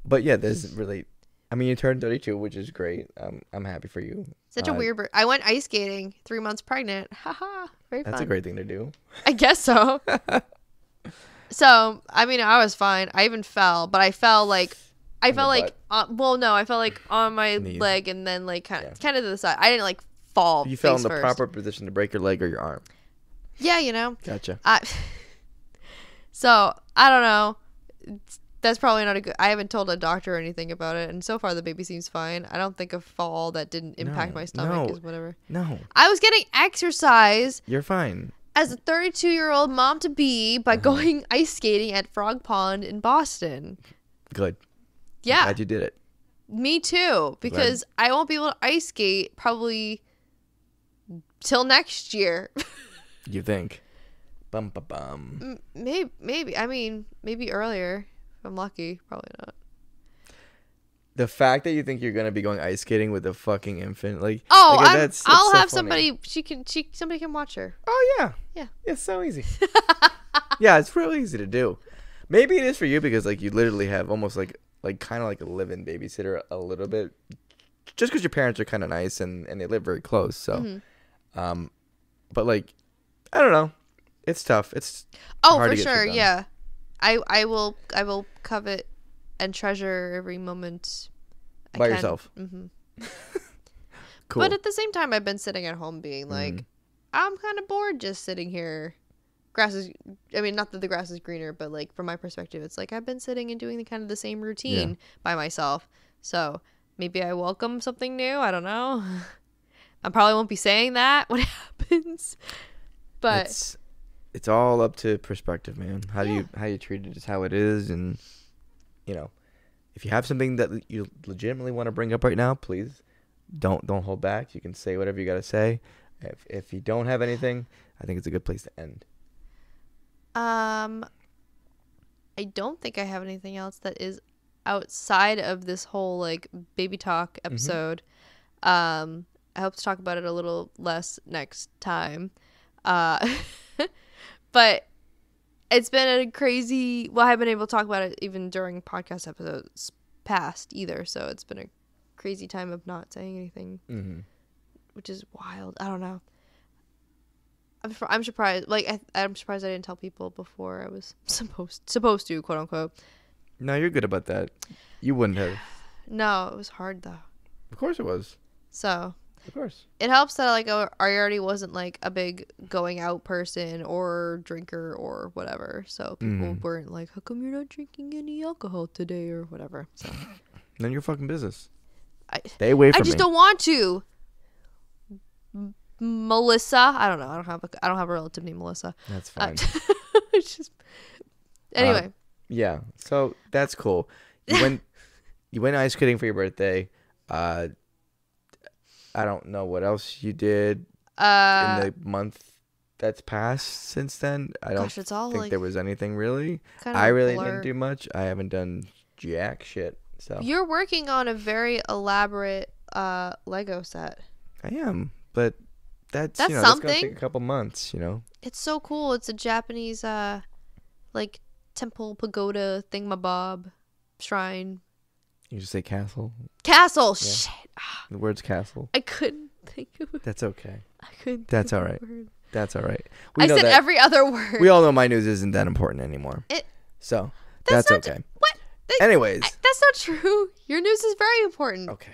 but yeah, there's really. I mean, you turned 32, which is great. Um, I'm happy for you. such a uh, weird. Bir- I went ice skating three months pregnant. Haha, very That's fun. a great thing to do. I guess so. so I mean, I was fine. I even fell, but I fell like I felt like uh, well, no, I felt like on my leg and then like kind Yeah. of kind of to the side. I didn't like fall. You fell in the first. proper position to break your leg or your arm. Yeah, you know. Gotcha. I. so I don't know. That's probably not a good. I haven't told a doctor or anything about it, and so far the baby seems fine. I don't think a fall that didn't impact No, my stomach no. is whatever. No, I was getting exercise you're fine. as a 32 year old mom to be by Uh-huh. going ice skating at Frog Pond in Boston. Good. Yeah, Glad you did it. me too. Because I won't be able to ice skate probably till next year. You think? Bum ba bum. maybe, maybe. I mean, maybe earlier. If I'm lucky. Probably not. The fact that you think you're gonna be going ice skating with a fucking infant, like Oh, like, that's- that's I'll so have funny. somebody. She can. She somebody can watch her. Oh yeah, Yeah. It's so easy. yeah, it's real easy to do. Maybe it is for you because like you literally have almost like like kind of like a live-in babysitter a little bit, just because your parents are kind of nice and and they live very close. So, Mm-hmm. um, but like I don't know, it's tough. It's Oh, for sure. Yeah. I I will I will covet and treasure every moment. I By can. yourself. hmm cool. But at the same time, I've been sitting at home being like, Mhm. I'm kind of bored just sitting here. Grass is, I mean, not that the grass is greener, but like from my perspective, it's like I've been sitting and doing the kind of the same routine by myself. So maybe I welcome something new. I don't know. I probably won't be saying that when it happens. But it's it's all up to perspective, man. How do you how you treat it is how it is, and you know, if you have something that you legitimately want to bring up right now, please don't don't hold back. You can say whatever you got to say. If if you don't have anything, I think it's a good place to end. Um, I don't think I have anything else that is outside of this whole like baby talk episode. Um, I hope to talk about it a little less next time. Uh, but it's been a crazy. Well, I haven't been able to talk about it even during podcast episodes past either. So it's been a crazy time of not saying anything Mm-hmm. which is wild. I don't know. I'm, I'm surprised. Like I, I'm surprised I didn't tell people before I was supposed supposed to quote unquote. No, you're good about that. You wouldn't have. No, it was hard though. Of course it was. So Of course. it helps that like I I already wasn't like a big going out person or drinker or whatever. So people Mhm. weren't like, "How come you're not drinking any alcohol today?" or whatever. So None your fucking business. I Stay away from I just me. don't want to. M- Melissa, I don't know. I don't have a I don't have a relative named Melissa. That's Uh, fine. it's just anyway. yeah. So that's cool. You went. you went ice skating for your birthday. Uh, I don't know what else you did Uh, in the month that's passed since then. I don't gosh, it's all think like there was anything really. I really blur. didn't do much. I haven't done jack shit. So You're working on a very elaborate uh Lego set. I am, but that's, That's you know that's gonna take a couple months. You know. It's so cool. It's a Japanese uh like temple pagoda thingamabob shrine You just say castle. castle. Yeah. Shit. Ah, The word's castle. I couldn't think of it. That's okay. I couldn't. That's think all right. That's all right. I know said that- every other word. We all know my news isn't that important anymore. It- so That's that's, okay. what? That- Anyways, I- that's not true. Your news is very important. okay.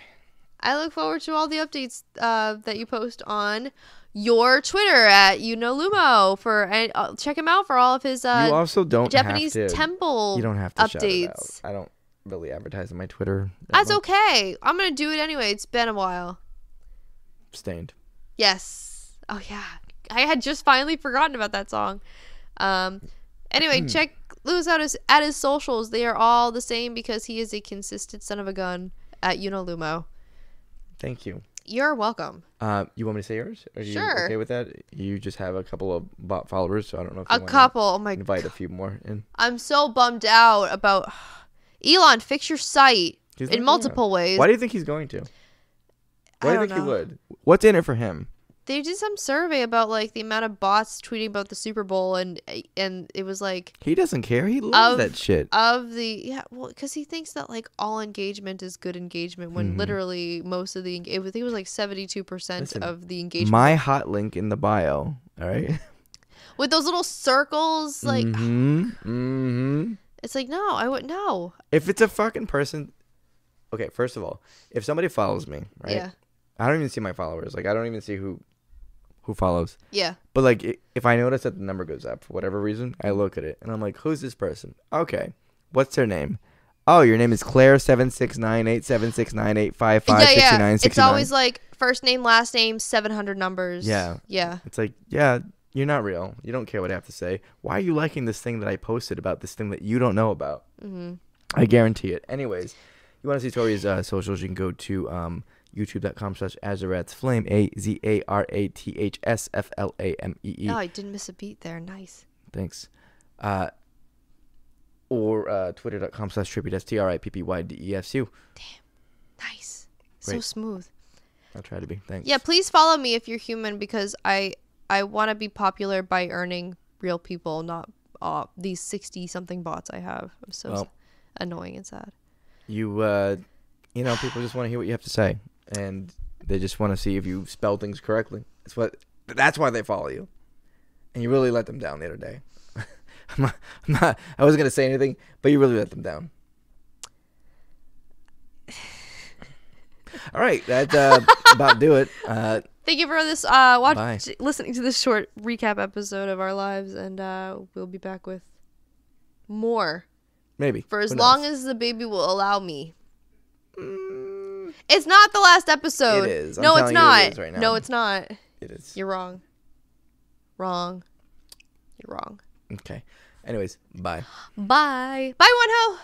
I look forward to all the updates uh, that you post on your Twitter at you know Lumo for and uh, check him out for all of his you uh, also don't Japanese temple you don't have to shout it out. updates. I don't really advertising my Twitter. That's much. okay. I'm gonna do it anyway. It's been a while. Stained. Yes. Oh yeah. I had just finally forgotten about that song. Um. Anyway, Hmm. check Luis out his at his socials. They are all the same because he is a consistent son of a gun at YouKnowLumo. Thank you. You're welcome. Uh, you want me to say yours? Are you Sure. okay with that? You just have a couple of bot followers, so I don't know if you A couple. Oh my invite a few more in. I'm so bummed out about Elon. Fix your site He's in multiple ways. Why do you think he's going to? I Why do you think he would? What's in it for him? They did some survey about like the amount of bots tweeting about the Super Bowl, and and it was like He doesn't care. He loves Of- that shit. of the yeah, well, because he thinks that like all engagement is good engagement when Mhm. literally most of the eng- I think it was like seventy two percent of the engagement My hot link in the bio. All right. with those little circles. Like hmm hmm it's like no, I would no. If it's a fucking person, okay. First of all, if somebody follows me, right? Yeah, I don't even see my followers. Like I don't even see who, who follows. yeah, But like, if I notice that the number goes up for whatever reason, I look at it and I'm like, who's this person? Okay, what's their name? Oh, your name is Claire seven six nine eight seven six nine eight five five yeah, sixty yeah. nine It's always like first name, last name, seven hundred numbers. Yeah. yeah. It's like, yeah, you're not real. You don't care what I have to say. Why are you liking this thing that I posted about this thing that you don't know about? Mm-hmm. I guarantee it. Anyways, you want to see Tory's uh, socials, you can go to um, youtube.com slash Azarath's Flame, A Z A R A T H S F L A M E E. Oh, I didn't miss a beat there. Nice. Thanks. Uh, or uh, twitter.com slash trippy, that's T R I P P Y D E S U. Nice. So smooth. I'll try to be. Thanks. Yeah, please follow me if you're human because I I want to be popular by earning real people, not uh, these sixty something bots I have. I'm so Well. annoying and sad. You, uh, you know, people just want to hear what you have to say. And they just want to see if you spell things correctly. That's what. That's why they follow you. And you really let them down the other day. I'm, not, I'm not. I wasn't gonna say anything, but you really let them down. All right, that uh, about do it. Uh, Thank you for this uh watch Bye. listening to this short recap episode of our lives and uh we'll be back with more maybe for as long as the baby will allow me. Mm, It's not the last episode. It is. No, it's telling you it not. right. No, it's not. it is. You're wrong. Wrong. You're wrong. Okay. Anyways, bye. Bye. Bye, one ho.